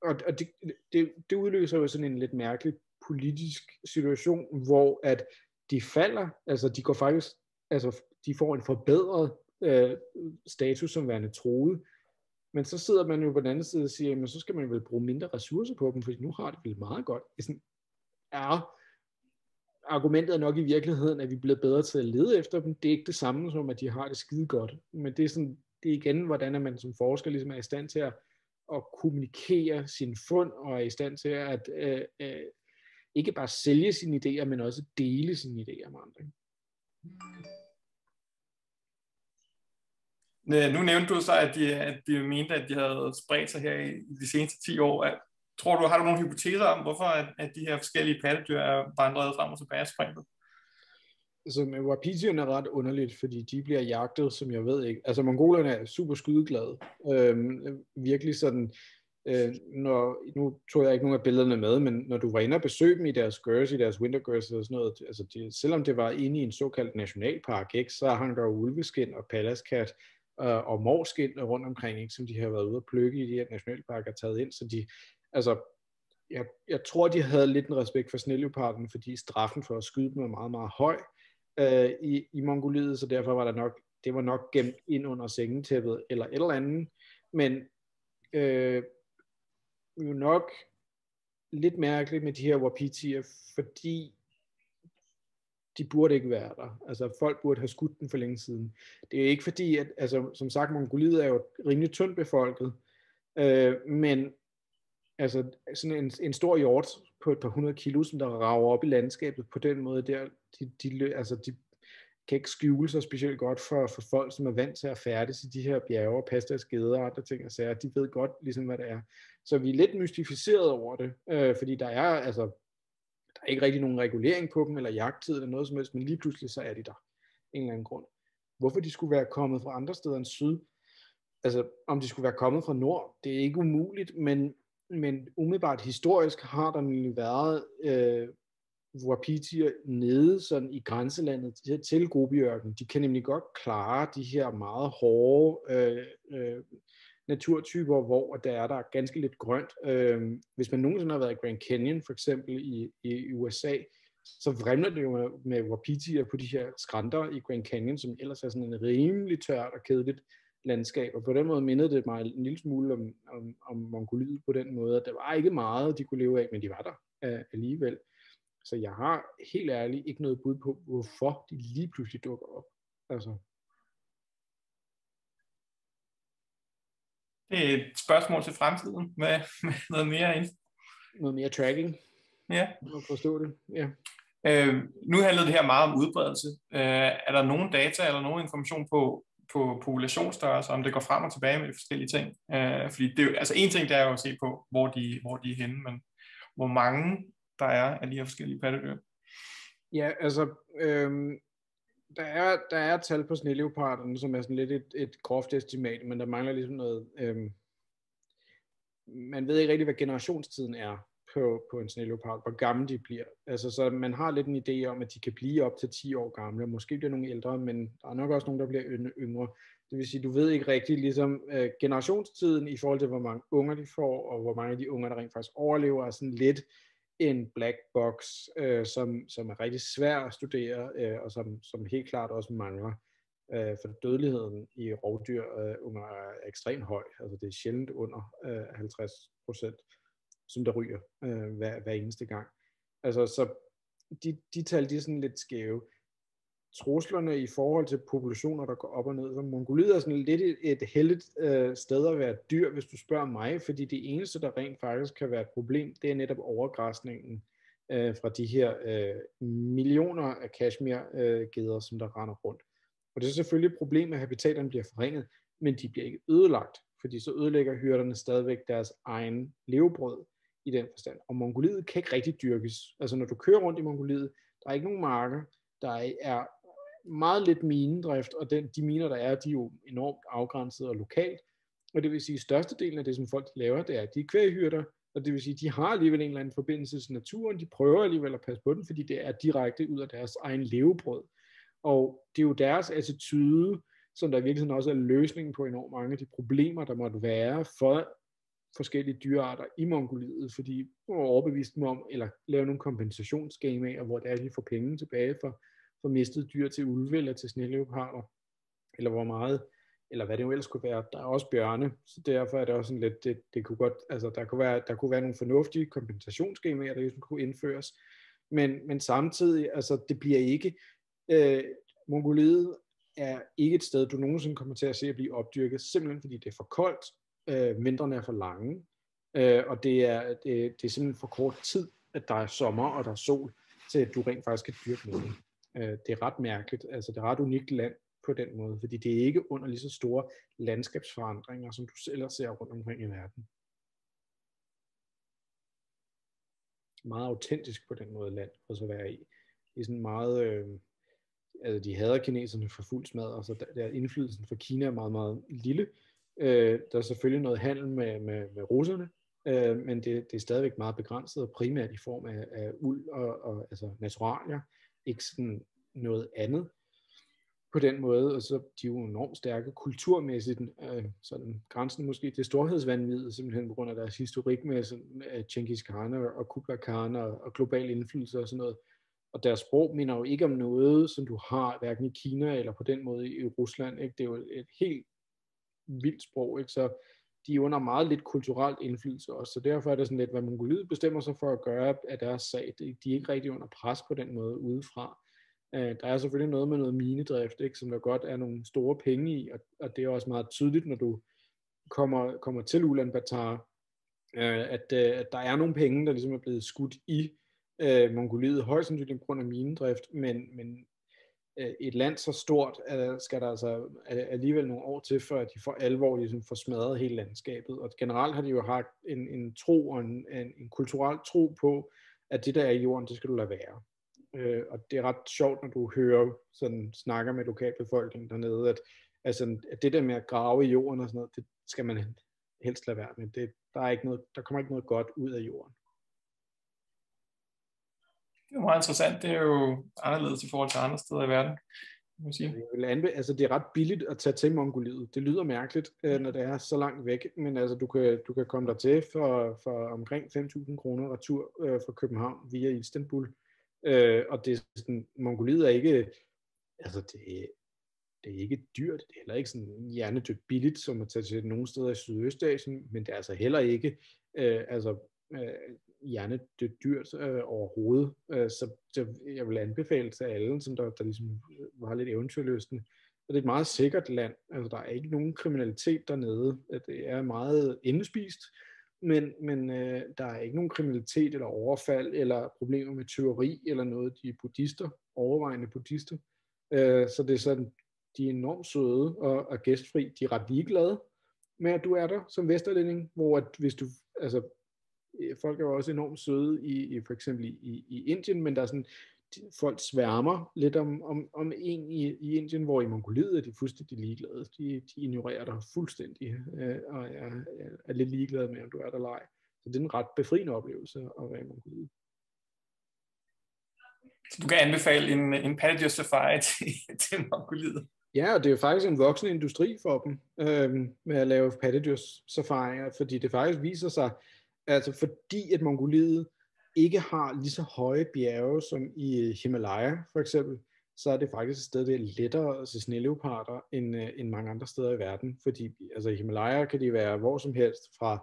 Og, og det, det, det udløser jo sådan en lidt mærkelig politisk situation, hvor at de falder, altså de går faktisk, altså de får en forbedret øh, status som værende troet. Men så sidder man jo på den anden side og siger, men så skal man vel bruge mindre ressourcer på dem, fordi nu har det vel meget godt. Det er sådan, ja, argumentet er nok i virkeligheden, at vi bliver bedre til at lede efter dem. Det er ikke det samme som, at de har det skide godt. Men det er, sådan, det er igen, hvordan er man som forsker ligesom er i stand til at, at kommunikere sin fund, og er i stand til at øh, øh, ikke bare sælge sine idéer, men også dele sine idéer med andre. Nu nævnte du så, at de, at de mente, at de havde spredt sig her i de seneste 10 år. Tror du, har du nogle hypoteser om, hvorfor at, at de her forskellige pattedyr er vandret frem og tilbage springet? Altså med wapitierne er ret underligt, fordi de bliver jagtet, som jeg ved ikke. Altså mongolerne er super skydeglade. Øhm, virkelig sådan, øh, når, nu tog jeg ikke nogen af billederne med, men når du var inde og besøgte dem i deres gørs, i deres wintergørs og sådan noget, altså de, selvom det var inde i en såkaldt nationalpark, ikke, så hang der ulveskin og palaskat øh, og morskind rundt omkring, ikke, som de har været ude at plukke i de her nationalparker taget ind, så de, altså, jeg, jeg tror, de havde lidt en respekt for snelleoparden, fordi straffen for at skyde dem er meget, meget høj øh, i, i Mongoliet, så derfor var der nok, det var nok gemt ind under sengetæppet eller et eller andet. Men øh, jo nok lidt mærkeligt med de her wapitier, fordi de burde ikke være der. Altså folk burde have skudt den for længe siden. Det er ikke fordi, at, altså som sagt, Mongoliet er jo rimelig tyndt befolket, øh, men altså sådan en, en stor hjort på et par hundrede kilo, som der rager op i landskabet på den måde der, de, de, altså de kan ikke skjule sig specielt godt for, for folk, som er vant til at færdes i de her bjerge og passe deres geder og andre ting og sager. De ved godt ligesom, hvad det er. Så vi er lidt mystificeret over det, øh, fordi der er altså der er ikke rigtig nogen regulering på dem, eller jagttid eller noget som helst, men lige pludselig så er de der. En eller anden grund. Hvorfor de skulle være kommet fra andre steder end syd, altså om de skulle være kommet fra nord, det er ikke umuligt, men men umiddelbart historisk har der nemlig været øh, wapitier nede sådan i grænselandet til, til Gobiørken. De kan nemlig godt klare de her meget hårde øh, øh, naturtyper, hvor der er der ganske lidt grønt. Øh, hvis man nogensinde har været i Grand Canyon for eksempel i, i USA, så vrimler det jo med, med wapitier på de her skrænter i Grand Canyon, som ellers er sådan en rimelig tørt og kedeligt landskab, og på den måde mindede det mig en lille smule om, om, om Mongoliet på den måde, at der var ikke meget, de kunne leve af, men de var der uh, alligevel. Så jeg har helt ærligt ikke noget bud på, hvorfor de lige pludselig dukker op. Altså. Det er et spørgsmål til fremtiden med, med noget mere ind. Noget mere tracking. Ja. at forstå det. Ja. Øh, nu handlede det her meget om udbredelse. Øh, er der nogen data eller nogen information på, på populationsstørrelse, om det går frem og tilbage med de forskellige ting. Øh, fordi det altså en ting, det er jo at se på, hvor de, hvor de er henne, men hvor mange der er af de her forskellige pattedyr. Ja, altså, øhm, der, er, der er tal på sneleoparderne, som er sådan lidt et, et groft estimat, men der mangler ligesom noget, øhm, man ved ikke rigtig, hvad generationstiden er på, på en sneleopard, hvor gamle de bliver. Altså, så man har lidt en idé om, at de kan blive op til 10 år gamle. Måske bliver nogle ældre, men der er nok også nogle, der bliver yngre. Det vil sige, du ved ikke rigtigt ligesom øh, generationstiden i forhold til, hvor mange unger de får, og hvor mange af de unger, der rent faktisk overlever, er sådan lidt en black box, øh, som, som er rigtig svær at studere, øh, og som, som helt klart også mangler. Øh, for dødeligheden i rovdyr øh, unger er ekstremt høj. Altså det er sjældent under øh, 50 procent som der ryger øh, hver, hver eneste gang. Altså, så de, de tal, de er sådan lidt skæve. Truslerne i forhold til populationer, der går op og ned, så Mongoliet er sådan lidt et, et heldigt øh, sted at være dyr, hvis du spørger mig, fordi det eneste, der rent faktisk kan være et problem, det er netop overgræsningen øh, fra de her øh, millioner af kashmir-geder, øh, som der render rundt. Og det er selvfølgelig et problem, at habitaterne bliver forringet, men de bliver ikke ødelagt, fordi så ødelægger hyrderne stadigvæk deres egen levebrød i den forstand. Og Mongoliet kan ikke rigtig dyrkes. Altså når du kører rundt i Mongoliet, der er ikke nogen marker, der er meget lidt minedrift, og den, de miner, der er, de er jo enormt afgrænset og lokalt. Og det vil sige, at størstedelen af det, som folk laver, det er, at de er kvæghyrder, og det vil sige, at de har alligevel en eller anden forbindelse til naturen, de prøver alligevel at passe på den, fordi det er direkte ud af deres egen levebrød. Og det er jo deres attitude, som der i virkeligheden også er løsningen på enormt mange af de problemer, der måtte være for forskellige dyrearter i Mongoliet, fordi de var overbevist dem om, eller lave nogle kompensationsskemaer, hvor det er, at de får penge tilbage for, for mistede dyr til ulve eller til sneleoparder, eller hvor meget, eller hvad det nu ellers kunne være. Der er også bjørne, så derfor er det også sådan lidt, det, det kunne godt, altså der kunne være, der kunne være nogle fornuftige kompensationsskemaer, der ligesom kunne indføres, men, men samtidig, altså det bliver ikke, øh, Mongoliet er ikke et sted, du nogensinde kommer til at se at blive opdyrket, simpelthen fordi det er for koldt, øh, vintrene er for lange, øh, og det er, det, det er simpelthen for kort tid, at der er sommer og der er sol, til at du rent faktisk kan dyrke noget. Øh, det er ret mærkeligt, altså det er ret unikt land på den måde, fordi det er ikke under lige så store landskabsforandringer, som du ellers ser rundt omkring i verden. Meget autentisk på den måde land også at være i. Det er sådan meget, øh, altså de hader kineserne for fuld smad, og så der, der indflydelsen fra Kina er meget, meget lille. Øh, der er selvfølgelig noget handel med, med, med russerne, øh, men det, det er stadigvæk meget begrænset, og primært i form af, af uld og, og altså naturalier, ikke sådan noget andet på den måde, og så de er jo enormt stærke kulturmæssigt, øh, sådan grænsen måske til storhedsvandvidet, simpelthen på grund af deres historik med sådan, uh, Genghis Khan og Kublai Khan og, og global indflydelse og sådan noget. Og deres sprog minder jo ikke om noget, som du har hverken i Kina eller på den måde i Rusland. Ikke? Det er jo et helt vildt sprog, ikke? så de er under meget lidt kulturelt indflydelse også, så derfor er det sådan lidt, hvad Mongoliet bestemmer sig for at gøre af deres sag. De er ikke rigtig under pres på den måde udefra. Øh, der er selvfølgelig noget med noget minedrift, ikke, som der godt er nogle store penge i, og, og det er også meget tydeligt, når du kommer, kommer til Ulaanbaatar, øh, at, øh, at der er nogle penge, der ligesom er blevet skudt i øh, Mongoliet, højst sandsynligt på grund af minedrift, men, men Øh, et land så stort, øh, skal der altså alligevel nogle år til, før de for alvor ligesom får smadret hele landskabet. Og generelt har de jo haft en, en tro og en, en, en kulturel tro på, at det der er i jorden, det skal du lade være. Øh, og det er ret sjovt, når du hører sådan, snakker med lokalbefolkningen dernede, at, altså, at det der med at grave i jorden og sådan noget, det skal man helst lade være med. Det, der, er ikke noget, der kommer ikke noget godt ud af jorden. Det er meget interessant. Det er jo anderledes i forhold til andre steder i verden. Jeg sige. Jeg vil anbe- altså, det er ret billigt at tage til Mongoliet. Det lyder mærkeligt, øh, når det er så langt væk, men altså, du, kan, du kan komme der til for, for omkring 5.000 kroner retur øh, fra København via Istanbul. Øh, og det er sådan, Mongoliet er ikke, altså det, det er ikke dyrt, det er heller ikke sådan hjernedødt billigt, som at tage til nogle steder i Sydøstasien, men det er altså heller ikke, øh, altså øh, hjernedødt dyrt øh, overhovedet. Øh, så, så jeg vil anbefale til alle, som der, der ligesom øh, var lidt eventyrløsende, og det er et meget sikkert land. Altså, der er ikke nogen kriminalitet dernede. Øh, det er meget indespist, men, men øh, der er ikke nogen kriminalitet eller overfald eller problemer med tyveri eller noget. De er buddhister, overvejende buddhister. Øh, så det er sådan, de er enormt søde og, og gæstfri. De er ret ligeglade med, at du er der som vesterlænding, hvor at hvis du, altså, folk er jo også enormt søde i, i for eksempel i, i Indien, men der er sådan, folk sværmer lidt om, om, om en i, i Indien, hvor i Mongoliet er de fuldstændig ligeglade. De, de ignorerer dig fuldstændig, øh, og er, er lidt ligeglade med, om du er der eller ej. Så det er en ret befriende oplevelse at være i Mongoliet. Så du kan anbefale en, en pattedyr safari <laughs> til, til Mongoliet? Ja, og det er jo faktisk en voksende industri for dem øh, med at lave pattedyrs safarier, fordi det faktisk viser sig, altså fordi at Mongoliet ikke har lige så høje bjerge som i øh, Himalaya for eksempel, så er det faktisk et sted, det er lettere at se sneleoparder end, øh, end mange andre steder i verden. Fordi altså, i Himalaya kan de være hvor som helst fra,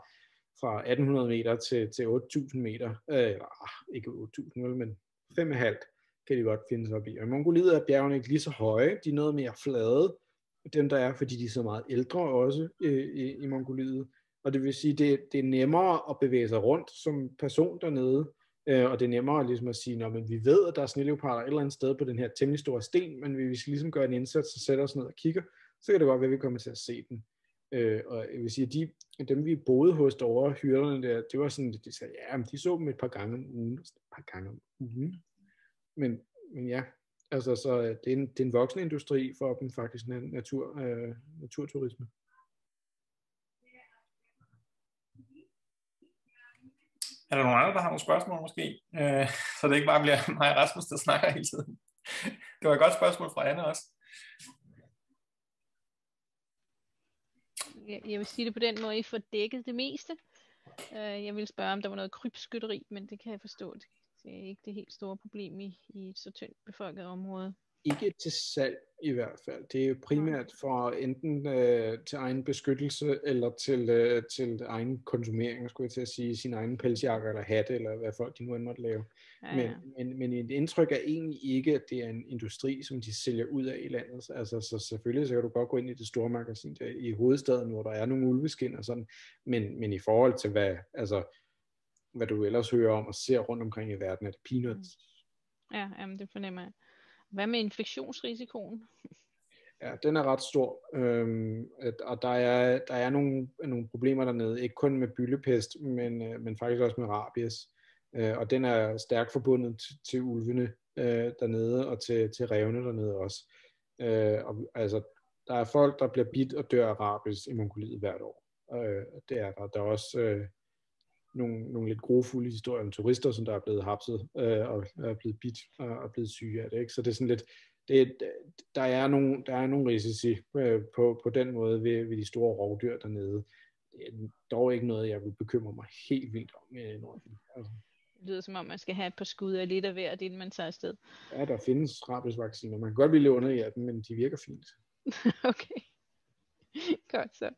fra 1800 meter til, til 8000 meter. Øh, ah, ikke 8000, men 5,5 kan de godt findes op i. Og i Mongoliet er bjergene ikke lige så høje, de er noget mere flade, dem der er, fordi de er så meget ældre også øh, i, i Mongoliet. Og det vil sige, det, det er nemmere at bevæge sig rundt som person dernede, Øh, og det er nemmere ligesom at sige, men vi ved, at der er snilleoparder et eller andet sted på den her temmelig store sten, men vi skal ligesom gør en indsats og sætter os ned og kigger, så kan det godt være, at vi kommer til at se den. Øh, og jeg vil sige, at de, dem vi boede hos derovre, hyrderne der, det var sådan, at de sagde, ja, men de så dem et par gange om ugen, et par gange om ugen. Men, men ja, altså så øh, det er en, det er en voksende industri for dem faktisk, natur, øh, naturturisme. Er der nogen andre, der har nogle spørgsmål måske? Øh, <laughs> så det ikke bare bliver <laughs> mig og Rasmus, der snakker hele tiden. <laughs> Det var et godt spørgsmål fra Anne også. Jeg vil sige det på den måde, I får dækket det meste. Øh, jeg vil spørge, om der var noget krybskytteri, men det kan jeg forstå. Det er ikke det helt store problem i, i et så tyndt befolket område ikke til salg i hvert fald. Det er jo primært for enten øh, til egen beskyttelse eller til, øh, til egen konsumering, skulle jeg til at sige, sin egen pelsjakker eller hatte, eller hvad folk de nu end måtte lave. Ja, ja. Men, men, men et indtryk er egentlig ikke, at det er en industri, som de sælger ud af i landet. Altså, så selvfølgelig så kan du godt gå ind i det store magasin der, i hovedstaden, hvor der er nogle ulveskin og sådan, men, men i forhold til hvad, altså, hvad du ellers hører om og ser rundt omkring i verden, er det peanuts. Mm. Ja, jamen, det fornemmer jeg. Hvad med infektionsrisikoen? Ja, den er ret stor, øhm, og der er, der er nogle, nogle problemer dernede, ikke kun med byllepest, men, øh, men faktisk også med rabies. Øh, og den er stærkt forbundet til, til ulvene øh, dernede, og til, til revne dernede også. Øh, og, altså, der er folk, der bliver bidt og dør af rabies i Mongoliet hvert år. Øh, det er der. Der er også øh, nogle, nogle lidt grofulde historier om turister, som der er blevet hapset øh, og er blevet bit og er blevet syge af det. Ikke? Så det er sådan lidt, det, der, er nogle, der er nogle risici øh, på, på den måde ved, ved de store rovdyr dernede. Det er dog ikke noget, jeg vil bekymre mig helt vildt om i Norden. Altså. Det lyder som om, man skal have et par skud af lidt af hvert, inden man tager afsted. Ja, der findes rabiesvacciner. Man kan godt blive under i dem, men de virker fint. <laughs> okay. Godt så.